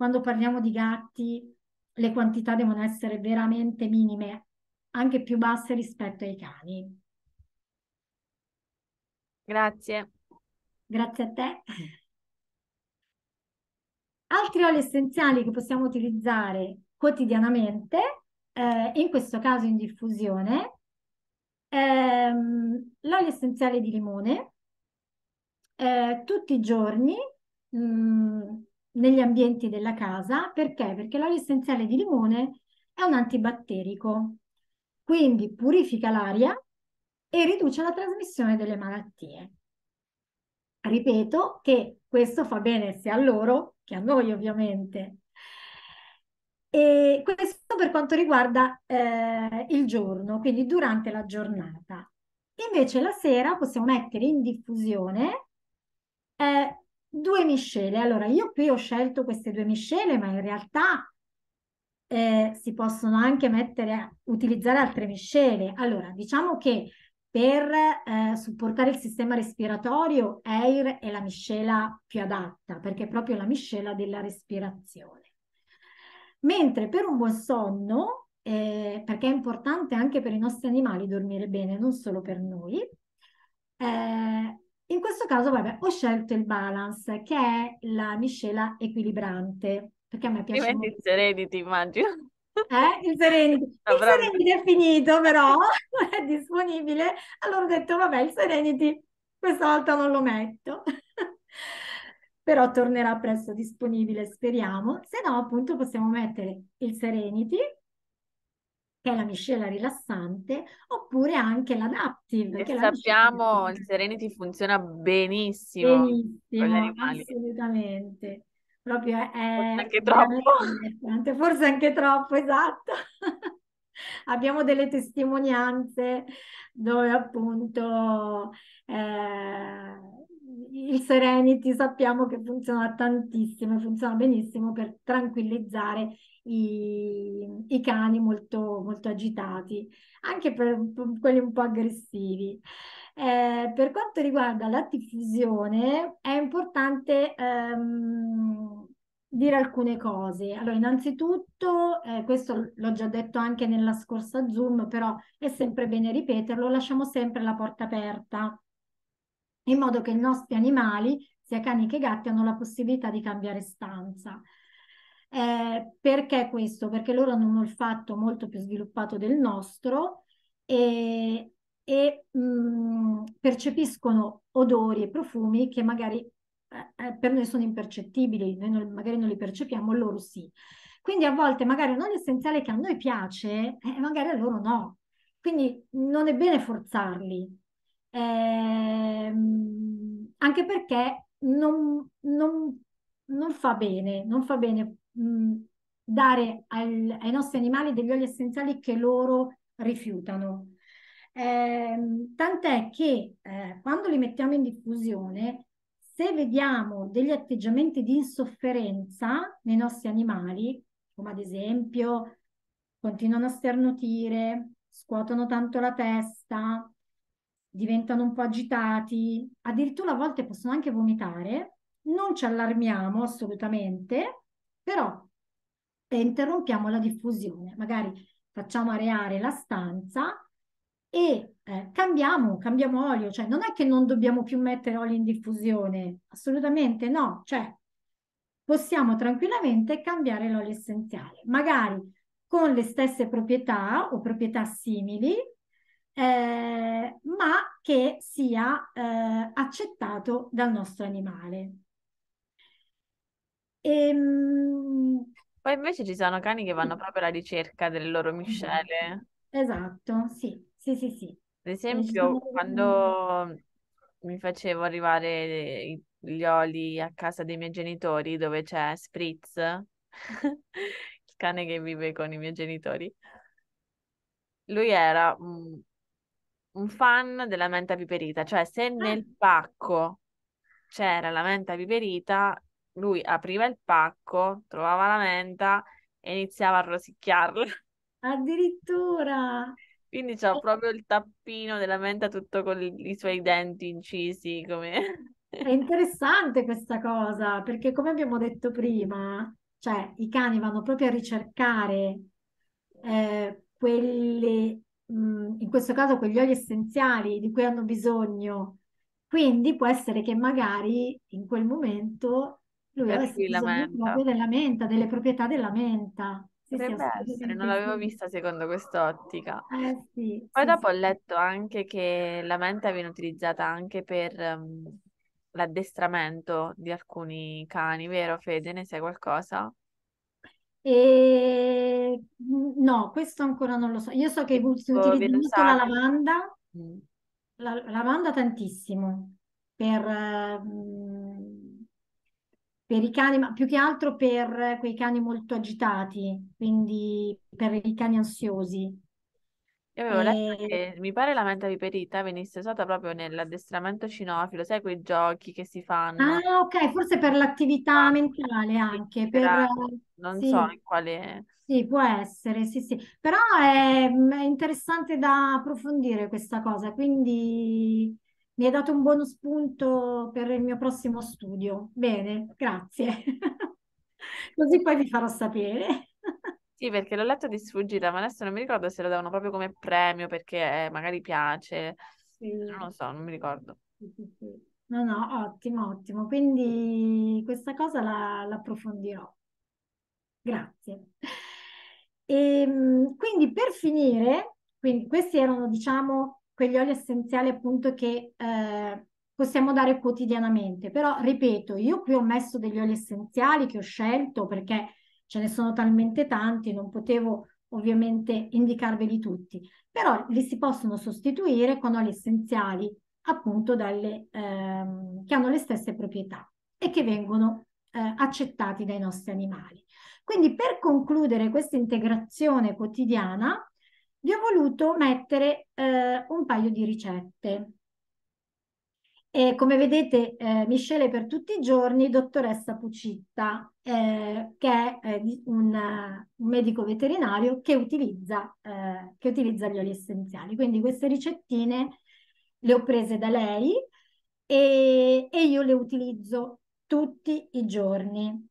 quando parliamo di gatti le quantità devono essere veramente minime, anche più basse rispetto ai cani. Grazie. Grazie a te. Altri oli essenziali che possiamo utilizzare quotidianamente, eh, in questo caso in diffusione, ehm, l'olio essenziale di limone, eh, tutti i giorni mh, mm, negli ambienti della casa. Perché? Perché l'olio essenziale di limone è un antibatterico, quindi purifica l'aria e riduce la trasmissione delle malattie. Ripeto che questo fa bene sia a loro che a noi ovviamente. E questo per quanto riguarda eh, il giorno, quindi durante la giornata. Invece la sera possiamo mettere in diffusione eh, due miscele. Allora, io qui ho scelto queste due miscele, ma in realtà eh, si possono anche mettere, utilizzare altre miscele. Allora, diciamo che per eh, supportare il sistema respiratorio, Air è la miscela più adatta, perché è proprio la miscela della respirazione. Mentre per un buon sonno, eh, perché è importante anche per i nostri animali dormire bene, non solo per noi, eh, in questo caso, vabbè, ho scelto il balance, che è la miscela equilibrante, perché a me piace Diventi molto. il Serenity, immagino. Eh, il Serenity. Il Avrà- Serenity è finito, però è disponibile. Allora ho detto, vabbè, il Serenity questa volta non lo metto. Però tornerà presto disponibile, speriamo. Se no, appunto, possiamo mettere il Serenity, che è la miscela rilassante, oppure anche l'Adaptive, che sappiamo, il. Serenity funziona benissimo con gli Benissimo, animali. assolutamente. Proprio è, Forse anche troppo. forse anche troppo, esatto. Abbiamo delle testimonianze dove appunto eh, il Serenity sappiamo che funziona tantissimo, funziona benissimo per tranquillizzare i, i cani molto, molto agitati, anche per quelli un po' aggressivi. Eh, per quanto riguarda la diffusione, è importante ehm, dire alcune cose. Allora, innanzitutto, eh, questo l'ho già detto anche nella scorsa Zoom, però è sempre bene ripeterlo, lasciamo sempre la porta aperta, in modo che i nostri animali, sia cani che gatti, hanno la possibilità di cambiare stanza. Eh, perché questo? Perché loro hanno un olfatto molto più sviluppato del nostro e, e mh, percepiscono odori e profumi che magari eh, eh, per noi sono impercettibili, noi non, magari non li percepiamo, loro sì. Quindi a volte magari un olio essenziale che a noi piace, eh, magari a loro no. Quindi non è bene forzarli, ehm, anche perché non, non, non fa bene, non fa bene mh, dare al, ai nostri animali degli oli essenziali che loro rifiutano. Eh, tant'è che eh, quando li mettiamo in diffusione, se vediamo degli atteggiamenti di insofferenza nei nostri animali, come ad esempio continuano a sternutire, scuotono tanto la testa, diventano un po' agitati, addirittura a volte possono anche vomitare, non ci allarmiamo assolutamente, però eh, interrompiamo la diffusione, magari facciamo areare la stanza e eh, cambiamo, cambiamo olio, cioè non è che non dobbiamo più mettere olio in diffusione, assolutamente no, cioè possiamo tranquillamente cambiare l'olio essenziale. Magari con le stesse proprietà o proprietà simili, eh, ma che sia eh, accettato dal nostro animale. Ehm... Poi invece ci sono cani che vanno proprio alla ricerca delle loro miscele. Esatto, sì, sì, sì, sì. Ad esempio, quando mi facevo arrivare gli oli a casa dei miei genitori dove c'è Spritz, il cane che vive con i miei genitori, lui era un, fan della menta piperita, cioè se ah. nel pacco c'era la menta piperita, lui apriva il pacco, trovava la menta e iniziava a rosicchiarla. Addirittura! Quindi c'ha proprio il tappino della menta tutto con i suoi denti incisi, come... È interessante questa cosa, perché come abbiamo detto prima, cioè i cani vanno proprio a ricercare eh, quelle, mh, in questo caso quegli oli essenziali di cui hanno bisogno. Quindi può essere che magari in quel momento lui avesse bisogno proprio della menta, delle proprietà della menta. Sì, Potrebbe sì, essere, non l'avevo vista secondo quest'ottica. Eh, sì, Poi dopo ho letto anche che la menta viene utilizzata anche per um, l'addestramento di alcuni cani, vero Fede? Ne sai qualcosa? E... No, questo ancora non lo so. Io so che si utilizza molto la lavanda, mm. la, la lavanda tantissimo per, uh, per i cani, ma più che altro per quei cani molto agitati, quindi per i cani ansiosi. Io avevo letto che mi pare la menta viperita venisse usata proprio nell'addestramento cinofilo, sai quei giochi che si fanno? Ah, ok, forse per l'attività ah, mentale anche, per... Non sì. so in quale... Sì, può essere, sì, sì. Però è, è interessante da approfondire questa cosa, quindi mi hai dato un buono spunto per il mio prossimo studio. Bene, grazie. Così poi vi farò sapere. Sì, perché l'ho letto di sfuggita, ma adesso non mi ricordo se lo davano proprio come premio perché eh, magari piace. Sì. Non lo so, non mi ricordo. No, no, ottimo, ottimo. Quindi questa cosa la, la approfondirò. Grazie. E, ehm, quindi per finire, quindi questi erano, diciamo, quegli oli essenziali appunto che eh, possiamo dare quotidianamente. Però, ripeto, io qui ho messo degli oli essenziali che ho scelto perché ce ne sono talmente tanti, non potevo ovviamente indicarveli tutti, però li si possono sostituire con oli essenziali appunto dalle, ehm, che hanno le stesse proprietà e che vengono eh, accettati dai nostri animali. Quindi per concludere questa integrazione quotidiana vi ho voluto mettere eh, un paio di ricette. E come vedete, eh, Michele per tutti i giorni, dottoressa Pucitta, eh, che è eh, un, un, medico veterinario che utilizza, eh, che utilizza gli oli essenziali. Quindi queste ricettine le ho prese da lei e, e io le utilizzo tutti i giorni.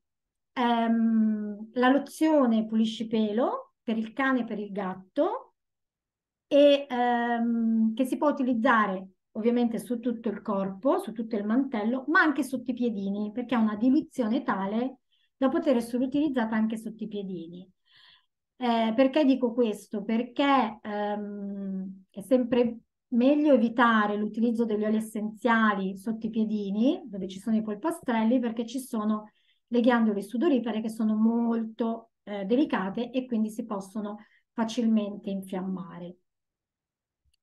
Um, la lozione puliscipelo per il cane e per il gatto e um, che si può utilizzare ovviamente su tutto il corpo, su tutto il mantello, ma anche sotto i piedini, perché ha una diluizione tale da poter essere utilizzata anche sotto i piedini. Eh, perché dico questo? Perché ehm, è sempre meglio evitare l'utilizzo degli oli essenziali sotto i piedini, dove ci sono i polpastrelli, perché ci sono le ghiandole sudorifere che sono molto eh, delicate e quindi si possono facilmente infiammare.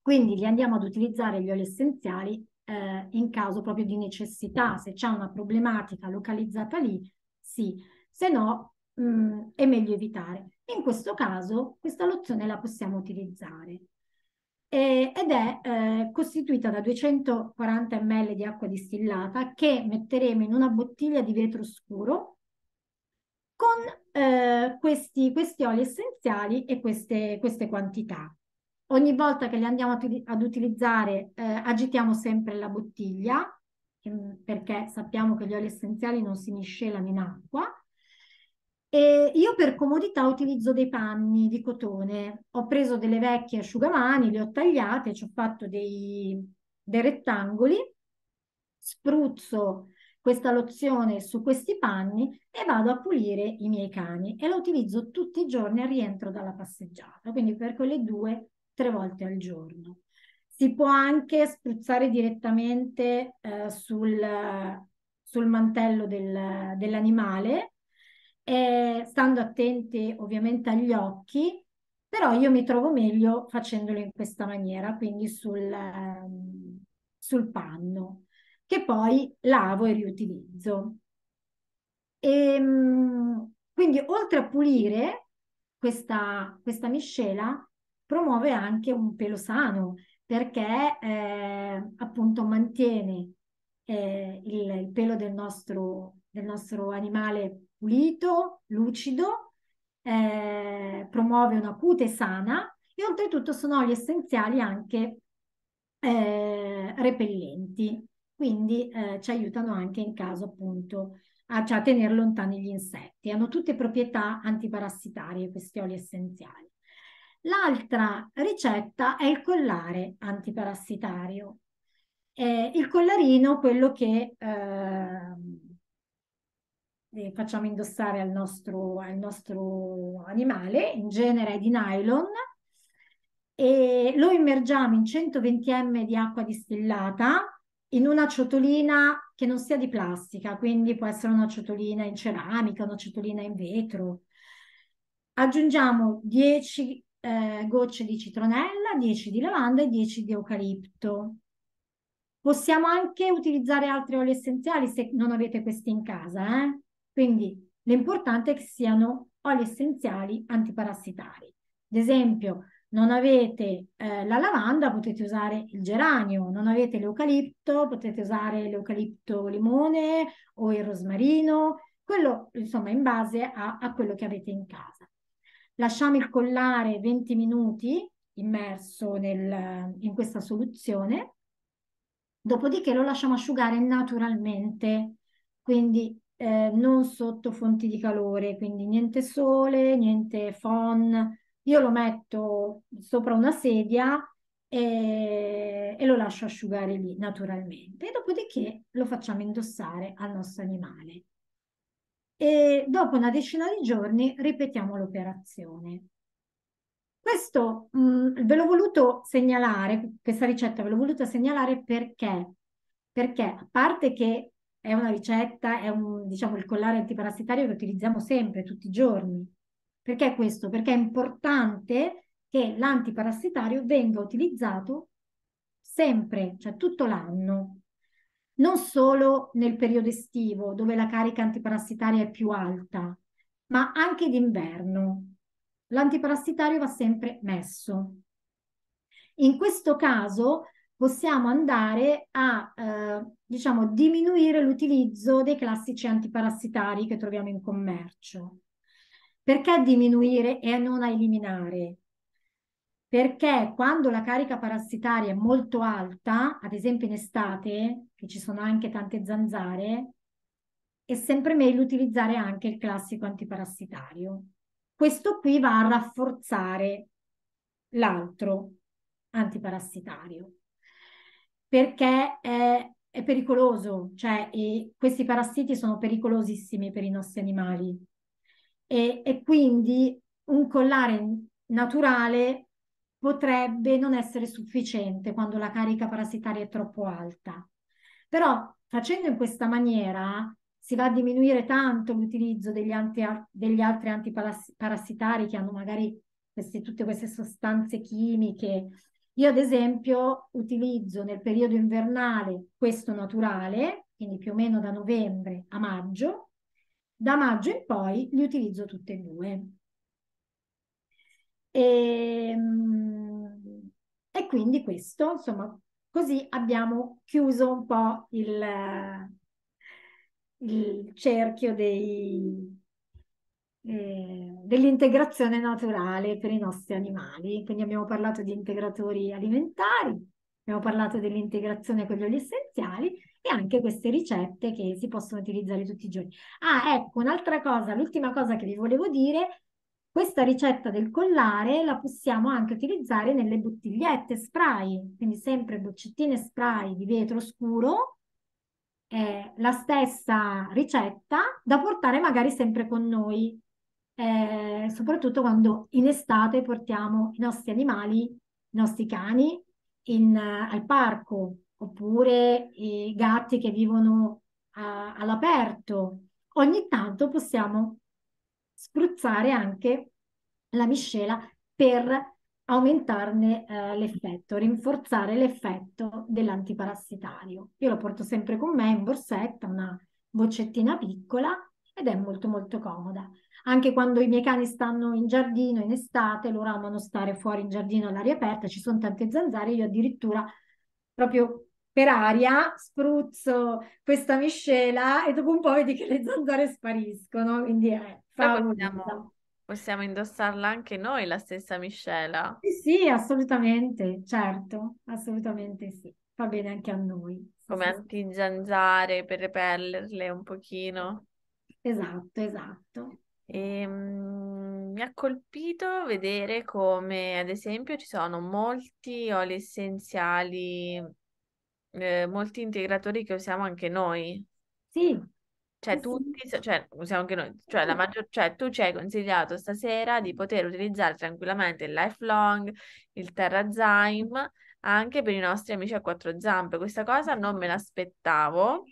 Quindi li andiamo ad utilizzare gli oli essenziali eh, in caso proprio di necessità, se c'è una problematica localizzata lì, sì, se no mh, mm, è meglio evitare. In questo caso questa lozione la possiamo utilizzare eh, ed è eh, costituita da 240 ml di acqua distillata che metteremo in una bottiglia di vetro scuro con eh, questi, questi oli essenziali e queste, queste quantità. Ogni volta che li andiamo ad utilizzare eh, agitiamo sempre la bottiglia ehm, perché sappiamo che gli oli essenziali non si miscelano in acqua. E io per comodità utilizzo dei panni di cotone. Ho preso delle vecchie asciugamani, le ho tagliate, ci ho fatto dei, dei rettangoli, spruzzo questa lozione su questi panni e vado a pulire i miei cani e lo utilizzo tutti i giorni al rientro dalla passeggiata, quindi per quelle due, tre volte al giorno. Si può anche spruzzare direttamente eh, sul, sul, mantello del, dell'animale, eh, stando attenti ovviamente agli occhi, però io mi trovo meglio facendolo in questa maniera, quindi sul, um, sul panno che poi lavo e riutilizzo. E, ehm, quindi oltre a pulire questa, questa miscela promuove anche un pelo sano perché eh, appunto mantiene eh, il, il, pelo del nostro, del nostro animale pulito, lucido, eh, promuove una cute sana e oltretutto sono oli essenziali anche eh, repellenti quindi eh, ci aiutano anche in caso appunto a, cioè, a tenere lontani gli insetti. Hanno tutte proprietà antiparassitarie questi oli essenziali. L'altra ricetta è il collare antiparassitario. Eh, il collarino, quello che ehm, eh, facciamo indossare al nostro, al nostro animale, in genere è di nylon, e lo immergiamo in 120 m di acqua distillata in una ciotolina che non sia di plastica, quindi può essere una ciotolina in ceramica, una ciotolina in vetro. Aggiungiamo 10 eh, gocce di citronella, 10 di lavanda e 10 di eucalipto. Possiamo anche utilizzare altri oli essenziali se non avete questi in casa, eh? quindi l'importante è che siano oli essenziali antiparassitari. Ad esempio, non avete eh, la lavanda, potete usare il geranio, non avete l'eucalipto, potete usare l'eucalipto limone o il rosmarino, quello insomma in base a, a quello che avete in casa. Lasciamo il collare 20 minuti immerso nel, in questa soluzione, dopodiché lo lasciamo asciugare naturalmente, quindi eh, non sotto fonti di calore, quindi niente sole, niente phon, io lo metto sopra una sedia e, e lo lascio asciugare lì naturalmente. Dopodiché lo facciamo indossare al nostro animale. E dopo una decina di giorni ripetiamo l'operazione. Questo mh, mm, ve l'ho voluto segnalare, questa ricetta ve l'ho voluta segnalare perché? Perché a parte che è una ricetta, è un, diciamo, il collare antiparassitario che utilizziamo sempre, tutti i giorni, perché questo? Perché è importante che l'antiparassitario venga utilizzato sempre, cioè tutto l'anno, non solo nel periodo estivo dove la carica antiparassitaria è più alta, ma anche d'inverno. L'antiparassitario va sempre messo. In questo caso possiamo andare a eh, diciamo, diminuire l'utilizzo dei classici antiparassitari che troviamo in commercio. Perché diminuire e non eliminare? Perché quando la carica parassitaria è molto alta, ad esempio in estate, che ci sono anche tante zanzare, è sempre meglio utilizzare anche il classico antiparassitario. Questo qui va a rafforzare l'altro antiparassitario perché è, è pericoloso, cioè questi parassiti sono pericolosissimi per i nostri animali e, e quindi un collare naturale potrebbe non essere sufficiente quando la carica parassitaria è troppo alta. Però facendo in questa maniera si va a diminuire tanto l'utilizzo degli, anti, degli altri antiparassitari che hanno magari queste, tutte queste sostanze chimiche. Io ad esempio utilizzo nel periodo invernale questo naturale, quindi più o meno da novembre a maggio, da maggio in poi li utilizzo tutte e due. E, ehm, e quindi questo, insomma, così abbiamo chiuso un po' il, il cerchio dei, eh, dell'integrazione naturale per i nostri animali. Quindi abbiamo parlato di integratori alimentari, abbiamo parlato dell'integrazione con gli oli essenziali e anche queste ricette che si possono utilizzare tutti i giorni. Ah, ecco, un'altra cosa, l'ultima cosa che vi volevo dire, questa ricetta del collare la possiamo anche utilizzare nelle bottigliette spray, quindi sempre boccettine spray di vetro scuro eh, la stessa ricetta da portare magari sempre con noi, eh, soprattutto quando in estate portiamo i nostri animali, i nostri cani in, al parco oppure i gatti che vivono a, all'aperto. Ogni tanto possiamo spruzzare anche la miscela per aumentarne eh, l'effetto, rinforzare l'effetto dell'antiparassitario. Io lo porto sempre con me in borsetta, una boccettina piccola ed è molto molto comoda. Anche quando i miei cani stanno in giardino in estate, loro amano stare fuori in giardino all'aria aperta, ci sono tante zanzare, io addirittura proprio per aria spruzzo questa miscela e dopo un po' vedi che le zanzare spariscono, quindi è favolosa. Possiamo indossarla anche noi, la stessa miscela? Sì, sì, assolutamente, certo, assolutamente sì. Va bene anche a noi. Come sì, anti-zanzare per repellerle un pochino. Esatto, esatto. E, mm, mi ha colpito vedere come, ad esempio, ci sono molti oli essenziali, eh, molti integratori che usiamo anche noi. Sì, cioè, tutti, cioè, usiamo anche noi, cioè, la maggior, cioè, tu ci hai consigliato stasera di poter utilizzare tranquillamente il Lifelong, il Terrazyme, anche per i nostri amici a quattro zampe. Questa cosa non me l'aspettavo.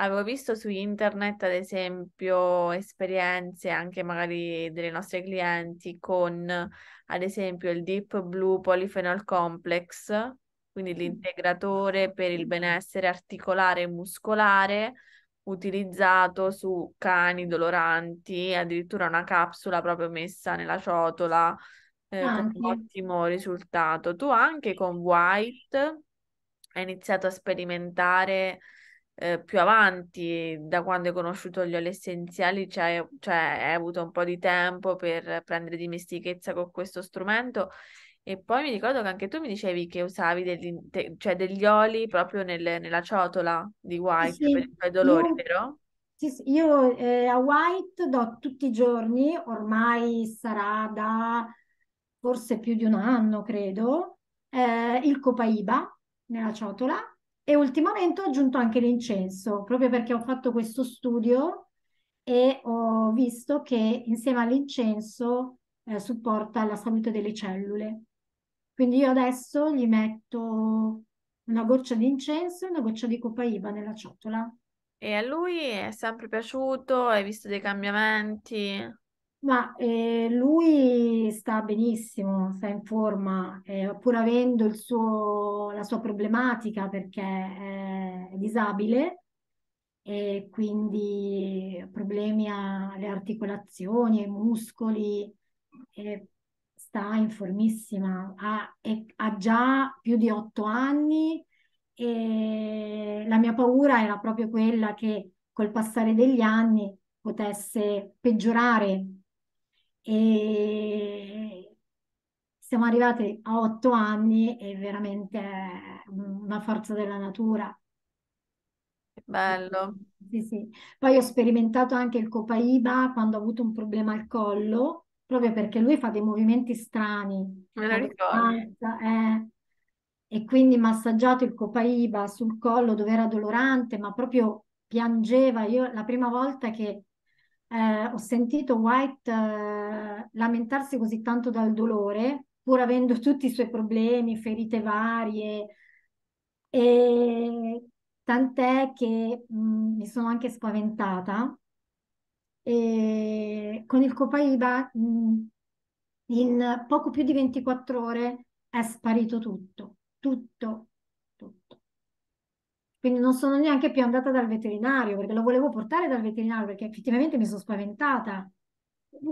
Avevo visto su internet, ad esempio, esperienze anche magari delle nostre clienti con, ad esempio, il Deep Blue Polyphenol Complex, quindi l'integratore per il benessere articolare e muscolare utilizzato su cani doloranti, addirittura una capsula proprio messa nella ciotola eh, con un ottimo risultato. Tu anche con White hai iniziato a sperimentare eh, più avanti, da quando hai conosciuto gli oli essenziali, cioè, cioè hai avuto un po' di tempo per prendere dimestichezza con questo strumento e poi mi ricordo che anche tu mi dicevi che usavi degli, te, cioè degli oli proprio nel, nella ciotola di White sì, per i tuoi dolori, io, vero? Sì, sì, io eh, a White do tutti i giorni, ormai sarà da forse più di un anno, credo, eh, il copaiba nella ciotola e ultimamente ho aggiunto anche l'incenso, proprio perché ho fatto questo studio e ho visto che insieme all'incenso eh, supporta la salute delle cellule. Quindi io adesso gli metto una goccia di incenso e una goccia di copaiba nella ciotola. E a lui è sempre piaciuto? Hai visto dei cambiamenti? Ma eh, lui sta benissimo, sta in forma, eh, pur avendo il suo, la sua problematica perché è, è disabile e quindi problemi alle articolazioni, ai muscoli. E sta in formissima, ha, è, ha già più di otto anni e la mia paura era proprio quella che col passare degli anni potesse peggiorare. E siamo arrivati a otto anni e veramente una forza della natura. Bello. Sì, sì. Poi ho sperimentato anche il copaiba quando ho avuto un problema al collo proprio perché lui fa dei movimenti strani. Me lo ricordo. Eh, e quindi massaggiato il copaiba sul collo dove era dolorante, ma proprio piangeva. Io la prima volta che eh, ho sentito White eh, lamentarsi così tanto dal dolore, pur avendo tutti i suoi problemi, ferite varie, e tant'è che mh, mi sono anche spaventata e con il Copaiba mm, in poco più di 24 ore è sparito tutto, tutto, tutto. Quindi non sono neanche più andata dal veterinario perché lo volevo portare dal veterinario perché effettivamente mi sono spaventata.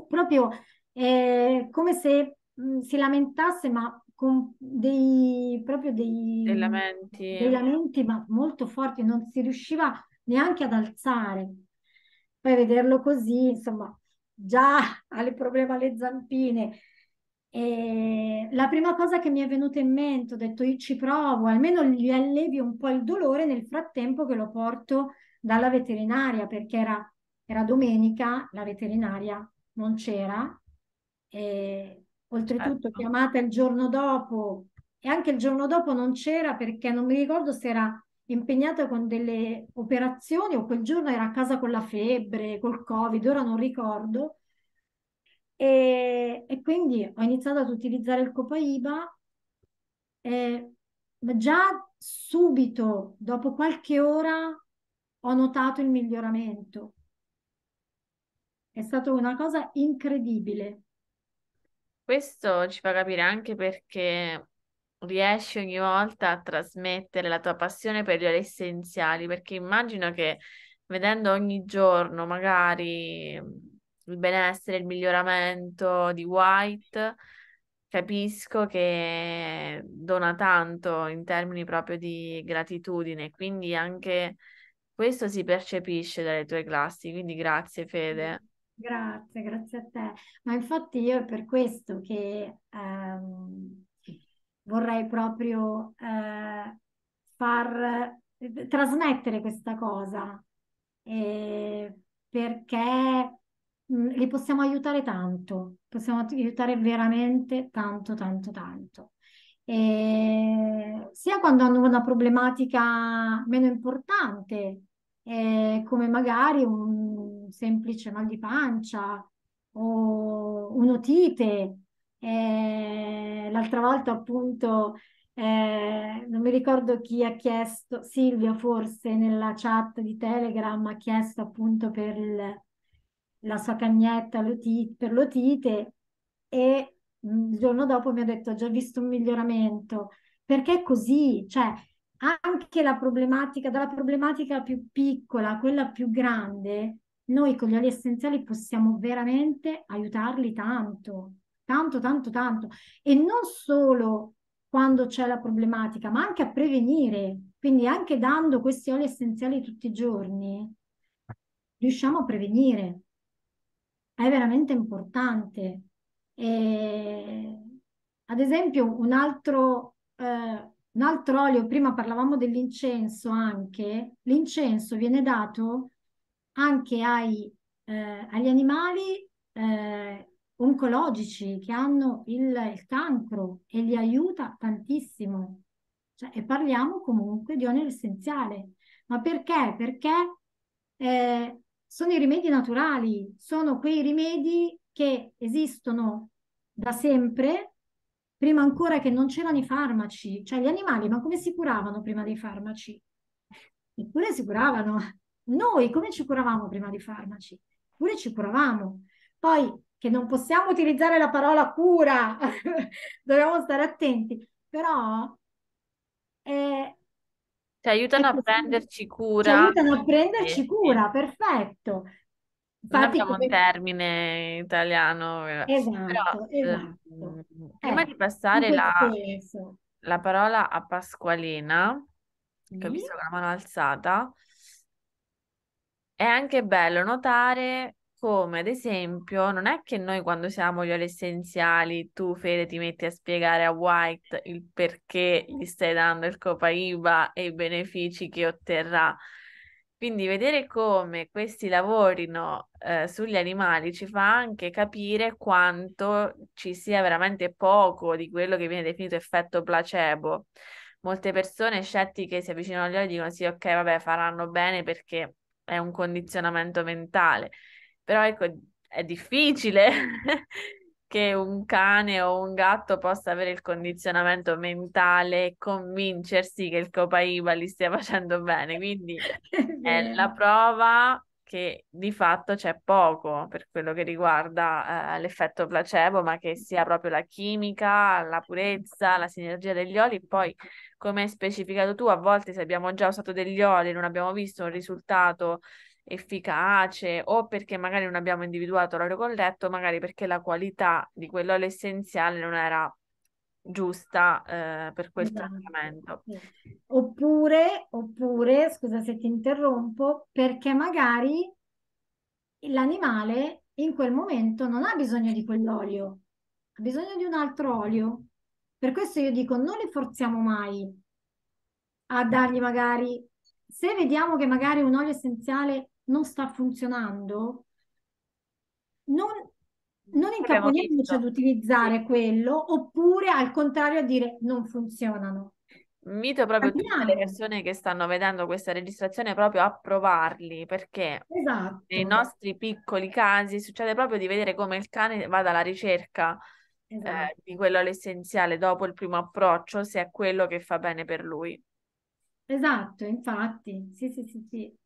Proprio eh, come se mh, mm, si lamentasse, ma con dei, proprio dei, dei lamenti. dei lamenti ma molto forti, non si riusciva neanche ad alzare. Poi vederlo così, insomma, già ha il problema alle zampine. E la prima cosa che mi è venuta in mente, ho detto io ci provo, almeno gli allevi un po' il dolore nel frattempo che lo porto dalla veterinaria, perché era, era domenica, la veterinaria non c'era. E, oltretutto certo. chiamata il giorno dopo e anche il giorno dopo non c'era perché non mi ricordo se era impegnata con delle operazioni o quel giorno era a casa con la febbre, col Covid, ora non ricordo. E, e quindi ho iniziato ad utilizzare il Copaiba, eh, ma già subito, dopo qualche ora, ho notato il miglioramento. È stata una cosa incredibile. Questo ci fa capire anche perché riesci ogni volta a trasmettere la tua passione per gli oli essenziali, perché immagino che vedendo ogni giorno magari il benessere, il miglioramento di White, capisco che dona tanto in termini proprio di gratitudine, quindi anche questo si percepisce dalle tue classi, quindi grazie Fede. Grazie, grazie a te. Ma infatti io è per questo che ehm, vorrei proprio eh, far eh, trasmettere questa cosa, eh, perché mh, mm, li possiamo aiutare tanto, possiamo aiutare veramente tanto, tanto, tanto. E sia quando hanno una problematica meno importante, eh, come magari un semplice mal di pancia o un'otite. Eh, l'altra volta appunto eh, non mi ricordo chi ha chiesto, Silvia forse nella chat di Telegram ha chiesto appunto per il, la sua cagnetta l'otite, per l'otite e mm, il giorno dopo mi ha detto ho già visto un miglioramento. Perché è così, cioè anche la problematica, dalla problematica più piccola a quella più grande, noi con gli oli essenziali possiamo veramente aiutarli tanto, tanto, tanto, tanto. E non solo quando c'è la problematica, ma anche a prevenire. Quindi anche dando questi oli essenziali tutti i giorni, riusciamo a prevenire. È veramente importante. E, ad esempio, un altro... Eh, un altro olio, prima parlavamo dell'incenso anche, l'incenso viene dato anche ai, eh, agli animali eh, oncologici che hanno il, il, cancro e li aiuta tantissimo. Cioè, e parliamo comunque di olio essenziale. Ma perché? Perché eh, sono i rimedi naturali, sono quei rimedi che esistono da sempre prima ancora che non c'erano i farmaci, cioè gli animali, ma come si curavano prima dei farmaci? Eppure si curavano. Noi come ci curavamo prima dei farmaci? Eppure ci curavamo. Poi che non possiamo utilizzare la parola cura, dobbiamo stare attenti, però eh, ci aiutano a prenderci cura. Ci aiutano a prenderci cura, perfetto. Non abbiamo un termine italiano, Esatto, però ehm, esatto. prima Eh, di passare la, la parola a Pasqualina, che ho Sì. visto con la mano alzata, è anche bello notare come, ad esempio, non è che noi quando siamo gli oli essenziali, tu Fede ti metti a spiegare a White il perché gli stai dando il Copaiba e i benefici che otterrà. Quindi vedere come questi lavorino eh, sugli animali ci fa anche capire quanto ci sia veramente poco di quello che viene definito effetto placebo. Molte persone scettiche si avvicinano agli oli e dicono sì, ok, vabbè, faranno bene perché è un condizionamento mentale. Però ecco, è difficile che un cane o un gatto possa avere il condizionamento mentale e convincersi che il Copaiba li stia facendo bene. Quindi è la prova che di fatto c'è poco per quello che riguarda eh, l'effetto placebo, ma che sia proprio la chimica, la purezza, la sinergia degli oli. Poi, come hai specificato tu, a volte se abbiamo già usato degli oli e non abbiamo visto un risultato efficace o perché magari non abbiamo individuato l'olio corretto, magari perché la qualità di quell'olio essenziale non era giusta eh, per quel Esatto, trattamento. Oppure, oppure, scusa se ti interrompo, perché magari l'animale in quel momento non ha bisogno di quell'olio, ha bisogno di un altro olio. Per questo io dico, non li forziamo mai a dargli magari, se vediamo che magari un olio essenziale non sta funzionando, non, non Abbiamo incaponiamoci ad utilizzare Sì. quello, oppure al contrario a dire non funzionano. Invito proprio tutte le persone che stanno vedendo questa registrazione proprio a provarli, perché esatto. nei nostri piccoli casi succede proprio di vedere come il cane vada alla ricerca esatto. eh, di quello all'essenziale dopo il primo approccio, se è quello che fa bene per lui. Esatto, infatti, sì, sì, sì, sì.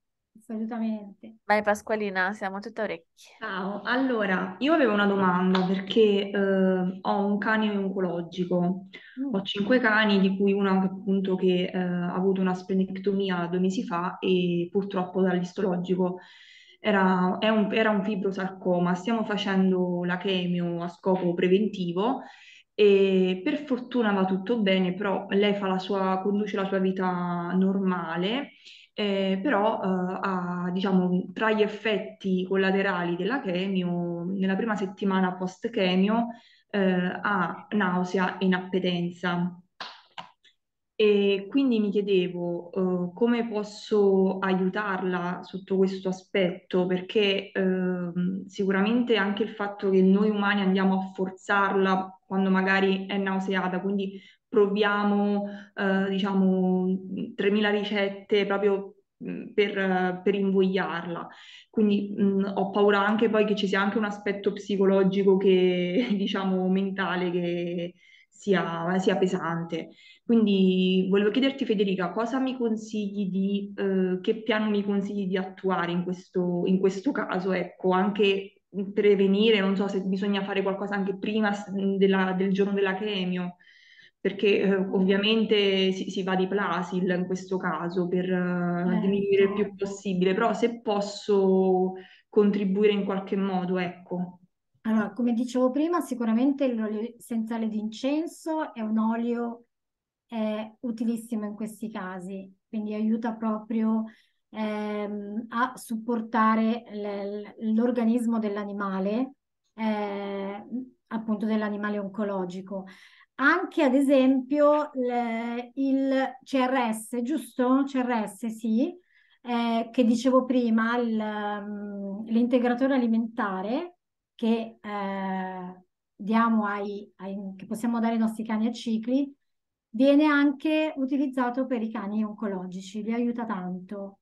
Assolutamente. Vai Pasqualina, siamo tutte orecchie. Ciao, allora io avevo una domanda perché eh, ho un cane oncologico, mm. ho cinque cani di cui uno appunto che eh, ha avuto una splenectomia due mesi fa e purtroppo dall'istologico era, un, era un fibrosarcoma, stiamo facendo la chemio a scopo preventivo e per fortuna va tutto bene, però lei fa la sua, conduce la sua vita normale eh, però eh, ha, diciamo, tra gli effetti collaterali della chemio, nella prima settimana post-chemio eh, ha nausea e inappetenza. E quindi mi chiedevo uh, come posso aiutarla sotto questo aspetto, perché uh, sicuramente anche il fatto che noi umani andiamo a forzarla quando magari è nauseata, quindi proviamo, uh, diciamo, 3.000 ricette proprio per, per, invogliarla. Quindi mh, ho paura anche poi che ci sia anche un aspetto psicologico che, diciamo, mentale che sia, sia pesante. Quindi volevo chiederti, Federica, cosa mi consigli di, eh, che piano mi consigli di attuare in questo, in questo caso? Ecco, anche prevenire, non so se bisogna fare qualcosa anche prima della, del giorno della chemio, perché eh, ovviamente si, si, va di Plasil in questo caso per eh, diminuire il più possibile, però se posso contribuire in qualche modo, ecco. Allora, come dicevo prima, sicuramente l'olio essenziale di incenso è un olio è utilissimo in questi casi, quindi aiuta proprio ehm, a supportare l'organismo dell'animale, eh, appunto dell'animale oncologico. Anche ad esempio le, il CRS, giusto? CRS, sì, eh, che dicevo prima, mm, l'integratore alimentare che eh, diamo ai, ai, che possiamo dare ai nostri cani a cicli, viene anche utilizzato per i cani oncologici, li aiuta tanto.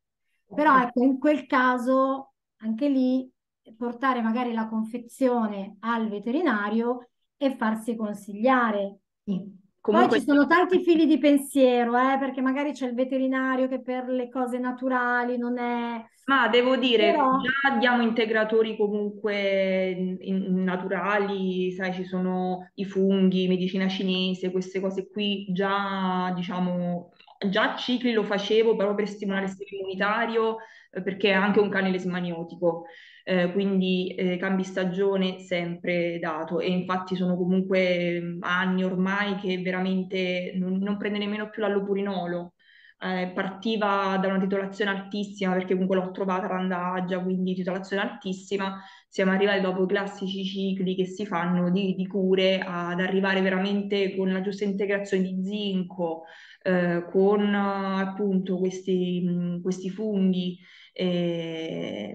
Però ecco, in quel caso, anche lì, portare magari la confezione al veterinario e farsi consigliare. Sì. Comunque... Poi ci sono tanti fili di pensiero, eh, perché magari c'è il veterinario che per le cose naturali non è... Ma devo dire, Però... già diamo integratori comunque in, naturali, sai, ci sono i funghi, medicina cinese, queste cose qui, già diciamo, già cicli lo facevo proprio per stimolare il sistema immunitario, eh, perché è anche un cane lesmaniotico eh, quindi eh, cambi stagione sempre dato. E infatti sono comunque anni ormai che veramente non, non prende nemmeno più l'allopurinolo. Eh, partiva da una titolazione altissima perché comunque l'ho trovata randaggia, quindi titolazione altissima, siamo arrivati dopo i classici cicli che si fanno di, di cure ad arrivare veramente con la giusta integrazione di zinco, eh, con appunto questi, questi funghi e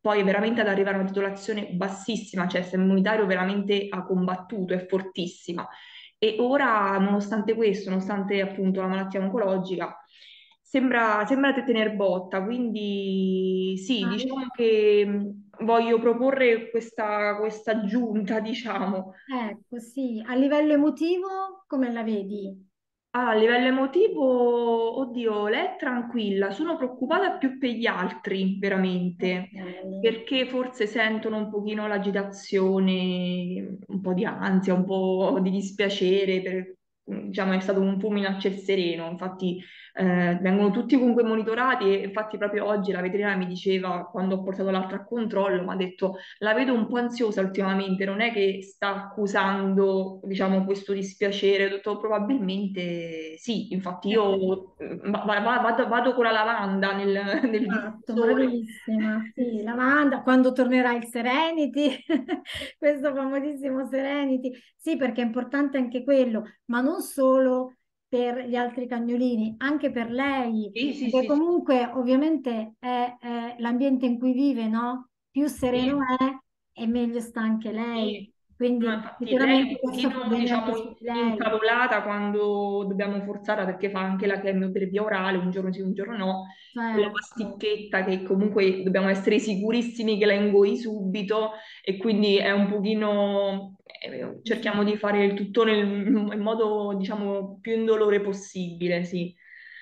poi veramente ad arrivare a una titolazione bassissima, cioè sistema immunitario veramente ha combattuto, è fortissima. E ora, nonostante questo, nonostante appunto la malattia oncologica, sembra, sembra tenere botta, quindi sì, ah, diciamo che voglio proporre questa, questa aggiunta, diciamo. Ecco, sì. A livello emotivo, come la vedi? Ah, a livello emotivo, oddio, lei è tranquilla, sono preoccupata più per gli altri, veramente, Ok. perché forse sentono un pochino l'agitazione, un po' di ansia, un po' di dispiacere, per- diciamo è stato un fulmine a ciel sereno, infatti eh, vengono tutti comunque monitorati e infatti proprio oggi la veterinaria mi diceva quando ho portato l'altro a controllo, mi ha detto la vedo un po' ansiosa ultimamente, non è che sta accusando diciamo questo dispiacere, tutto probabilmente sì, infatti io eh, vado, vado con la lavanda nel, nel Esatto, bravissima. Sì, lavanda, quando tornerà il Serenity, questo famosissimo Serenity. Sì, perché è importante anche quello, ma non solo per gli altri cagnolini, anche per lei, sì, sì, perché sì, comunque ovviamente è, è l'ambiente in cui vive, no? Più sereno è e meglio sta anche lei. Quindi No, infatti lei è sicuramente un pochino, diciamo, incavolata quando dobbiamo forzarla perché fa anche la chemioterapia orale, un giorno sì, un giorno no, con la Certo. pasticchetta che comunque dobbiamo essere sicurissimi che la ingoi subito e quindi è un pochino, cerchiamo sì. di fare il tutto nel, in modo, diciamo, più indolore possibile, sì.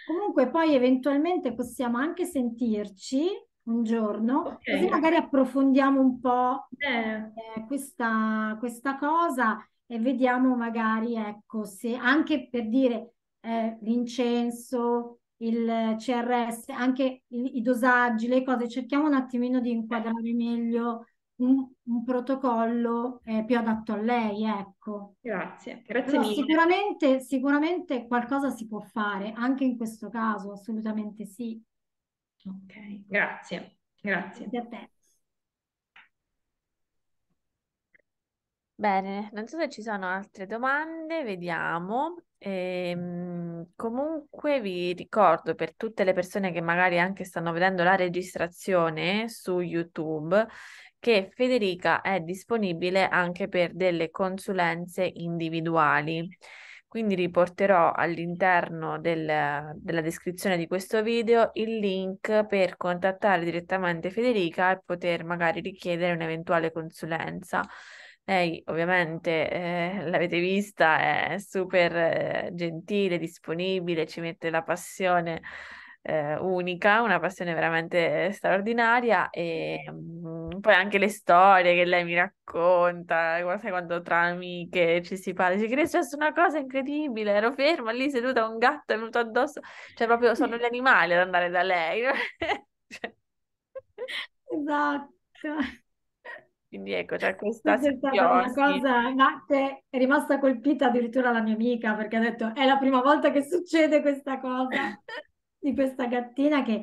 Comunque poi eventualmente possiamo anche sentirci un giorno, Ok, così magari approfondiamo un po' Eh, eh, questa, questa cosa e vediamo magari, ecco, se anche per dire eh, l'incenso, il CRS, anche i, i dosaggi, le cose, cerchiamo un attimino di inquadrare meglio un, un protocollo eh, più adatto a lei, ecco. grazie, grazie Però mille. sicuramente, sicuramente qualcosa si può fare, anche in questo caso, assolutamente sì. Ok, grazie, grazie. Grazie a te. Bene, non so se ci sono altre domande, vediamo. Ehm, comunque vi ricordo per tutte le persone che magari anche stanno vedendo la registrazione su YouTube che Federica è disponibile anche per delle consulenze individuali. Quindi riporterò all'interno del- della descrizione di questo video il link per contattare direttamente Federica e poter magari richiedere un'eventuale consulenza. Lei ovviamente eh, l'avete vista, è super eh, gentile, disponibile, ci mette la passione eh, unica, una passione veramente straordinaria e mm, poi anche le storie che lei mi racconta, sai quando tra amiche ci si parla, dice che è successa una cosa incredibile, ero ferma lì seduta, un gatto è venuto addosso, cioè proprio sono gli animali ad andare da lei. Cioè, Esatto. Quindi ecco, c'è questa Questa è stata una cosa, ma che è rimasta colpita addirittura la mia amica perché ha detto è la prima volta che succede questa cosa di questa gattina che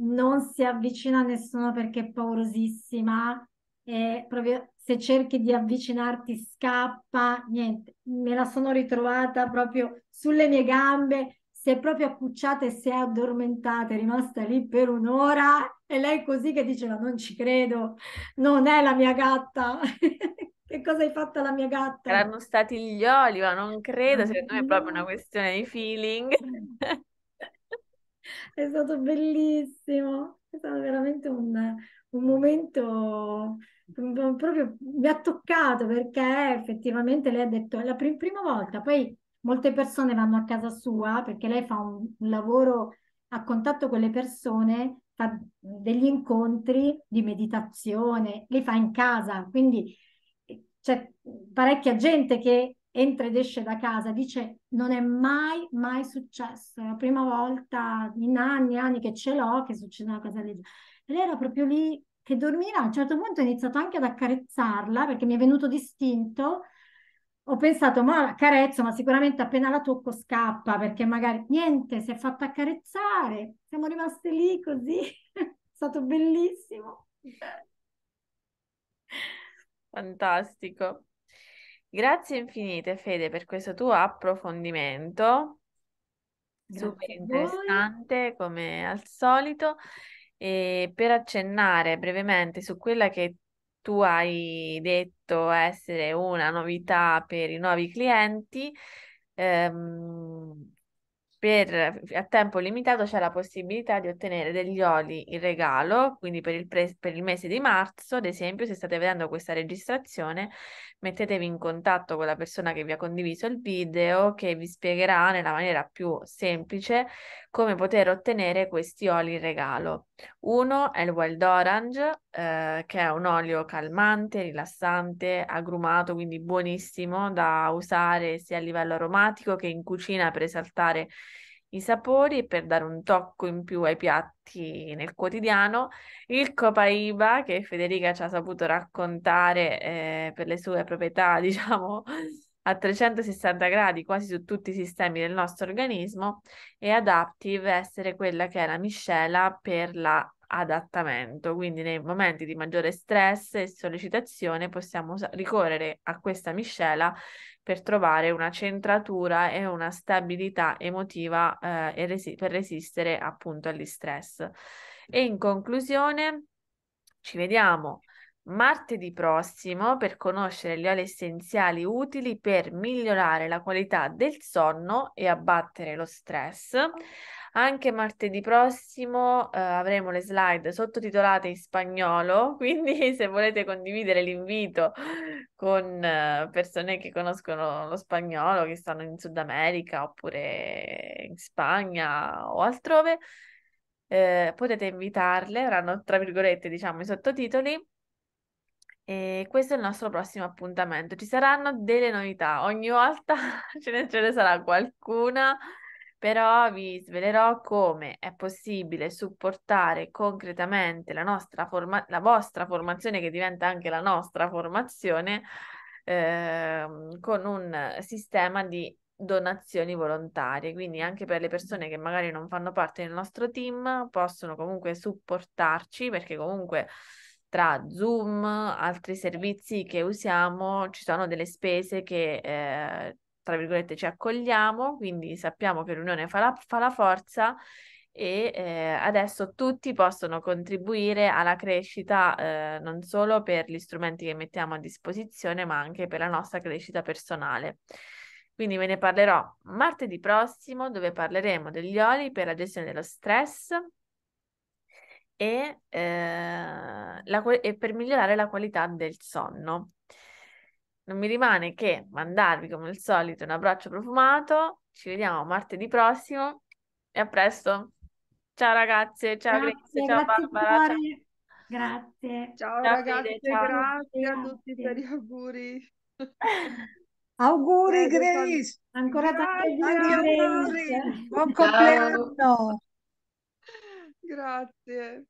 non si avvicina a nessuno perché è paurosissima e proprio se cerchi di avvicinarti scappa, niente, me la sono ritrovata proprio sulle mie gambe, si è proprio accucciata e si è addormentata, è rimasta lì per un'ora e lei così che diceva non ci credo, non è la mia gatta. Che cosa hai fatto alla mia gatta? Erano stati gli oli, ma non credo, secondo me è proprio una questione di feeling. È stato bellissimo, è stato veramente un, un momento proprio mi ha toccato perché effettivamente lei ha detto la prim- prima volta, poi molte persone vanno a casa sua perché lei fa un, un lavoro a contatto con le persone, fa degli incontri di meditazione, li fa in casa, quindi c'è parecchia gente che entra ed esce da casa, dice non è mai, mai successo, è la prima volta in anni e anni che ce l'ho che succede una cosa del. E lei era proprio lì che dormiva, a un certo punto ho iniziato anche ad accarezzarla perché mi è venuto distinto. Ho pensato, ma la carezzo, ma sicuramente appena la tocco scappa perché magari niente, si è fatta accarezzare, siamo rimaste lì così, è stato bellissimo. Fantastico. Grazie infinite, Fede, per questo tuo approfondimento. Super Grazie interessante come al solito. E per accennare brevemente su quella che tu hai detto essere una novità per i nuovi clienti, ehm, per, a tempo limitato c'è la possibilità di ottenere degli oli in regalo, quindi per il, pre- per il mese di marzo, ad esempio, se state vedendo questa registrazione, mettetevi in contatto con la persona che vi ha condiviso il video che vi spiegherà nella maniera più semplice come poter ottenere questi oli in regalo. Uno è il Wild Orange, eh, che è un olio calmante, rilassante, agrumato, quindi buonissimo da usare sia a livello aromatico che in cucina per esaltare i sapori per dare un tocco in più ai piatti nel quotidiano. Il Copaiba, che Federica ci ha saputo raccontare eh, per le sue proprietà, diciamo, a 360 gradi quasi su tutti i sistemi del nostro organismo, e Adaptive essere quella che è la miscela per l'adattamento. Quindi nei momenti di maggiore stress e sollecitazione possiamo ricorrere a questa miscela per trovare una centratura e una stabilità emotiva eh, e resi- per resistere appunto agli stress. E in conclusione, ci vediamo martedì prossimo per conoscere gli oli essenziali utili per migliorare la qualità del sonno e abbattere lo stress. Anche martedì prossimo eh, avremo le slide sottotitolate in spagnolo, quindi se volete condividere l'invito con eh, persone che conoscono lo spagnolo, che stanno in Sud America oppure in Spagna o altrove, eh, potete invitarle, avranno tra virgolette diciamo i sottotitoli. E questo è il nostro prossimo appuntamento. Ci saranno delle novità, ogni volta ce ne, ce ne sarà qualcuna però vi svelerò come è possibile supportare concretamente la, nostra forma- la vostra formazione, che diventa anche la nostra formazione, eh, con un sistema di donazioni volontarie. Quindi anche per le persone che magari non fanno parte del nostro team possono comunque supportarci perché comunque tra Zoom, altri servizi che usiamo, ci sono delle spese che eh, tra virgolette, ci accogliamo, quindi sappiamo che l'unione fa la, fa la forza e eh, adesso tutti possono contribuire alla crescita eh, non solo per gli strumenti che mettiamo a disposizione, ma anche per la nostra crescita personale. Quindi ve ne parlerò martedì prossimo, dove parleremo degli oli per la gestione dello stress e, eh, la, e per migliorare la qualità del sonno non mi rimane che mandarvi come al solito un abbraccio profumato. Ci vediamo martedì prossimo e a presto. Ciao ragazze, ciao Grazie, Grazie, ciao grazie Barbara. Ciao. Grazie. Ciao Ciao ragazze, Fede, ciao. grazie a tutti Grazie. per gli auguri. Auguri Grace, Ancora tanti auguri, auguri. Buon Ciao. compleanno. Grazie.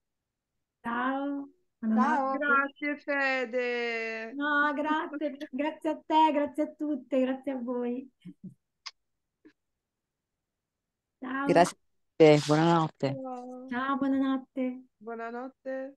Ciao. Ciao. Grazie Fede. No, grazie, grazie a te, grazie a tutte, grazie a voi. Ciao. Grazie buonanotte. Ciao. Ciao, buonanotte. Buonanotte.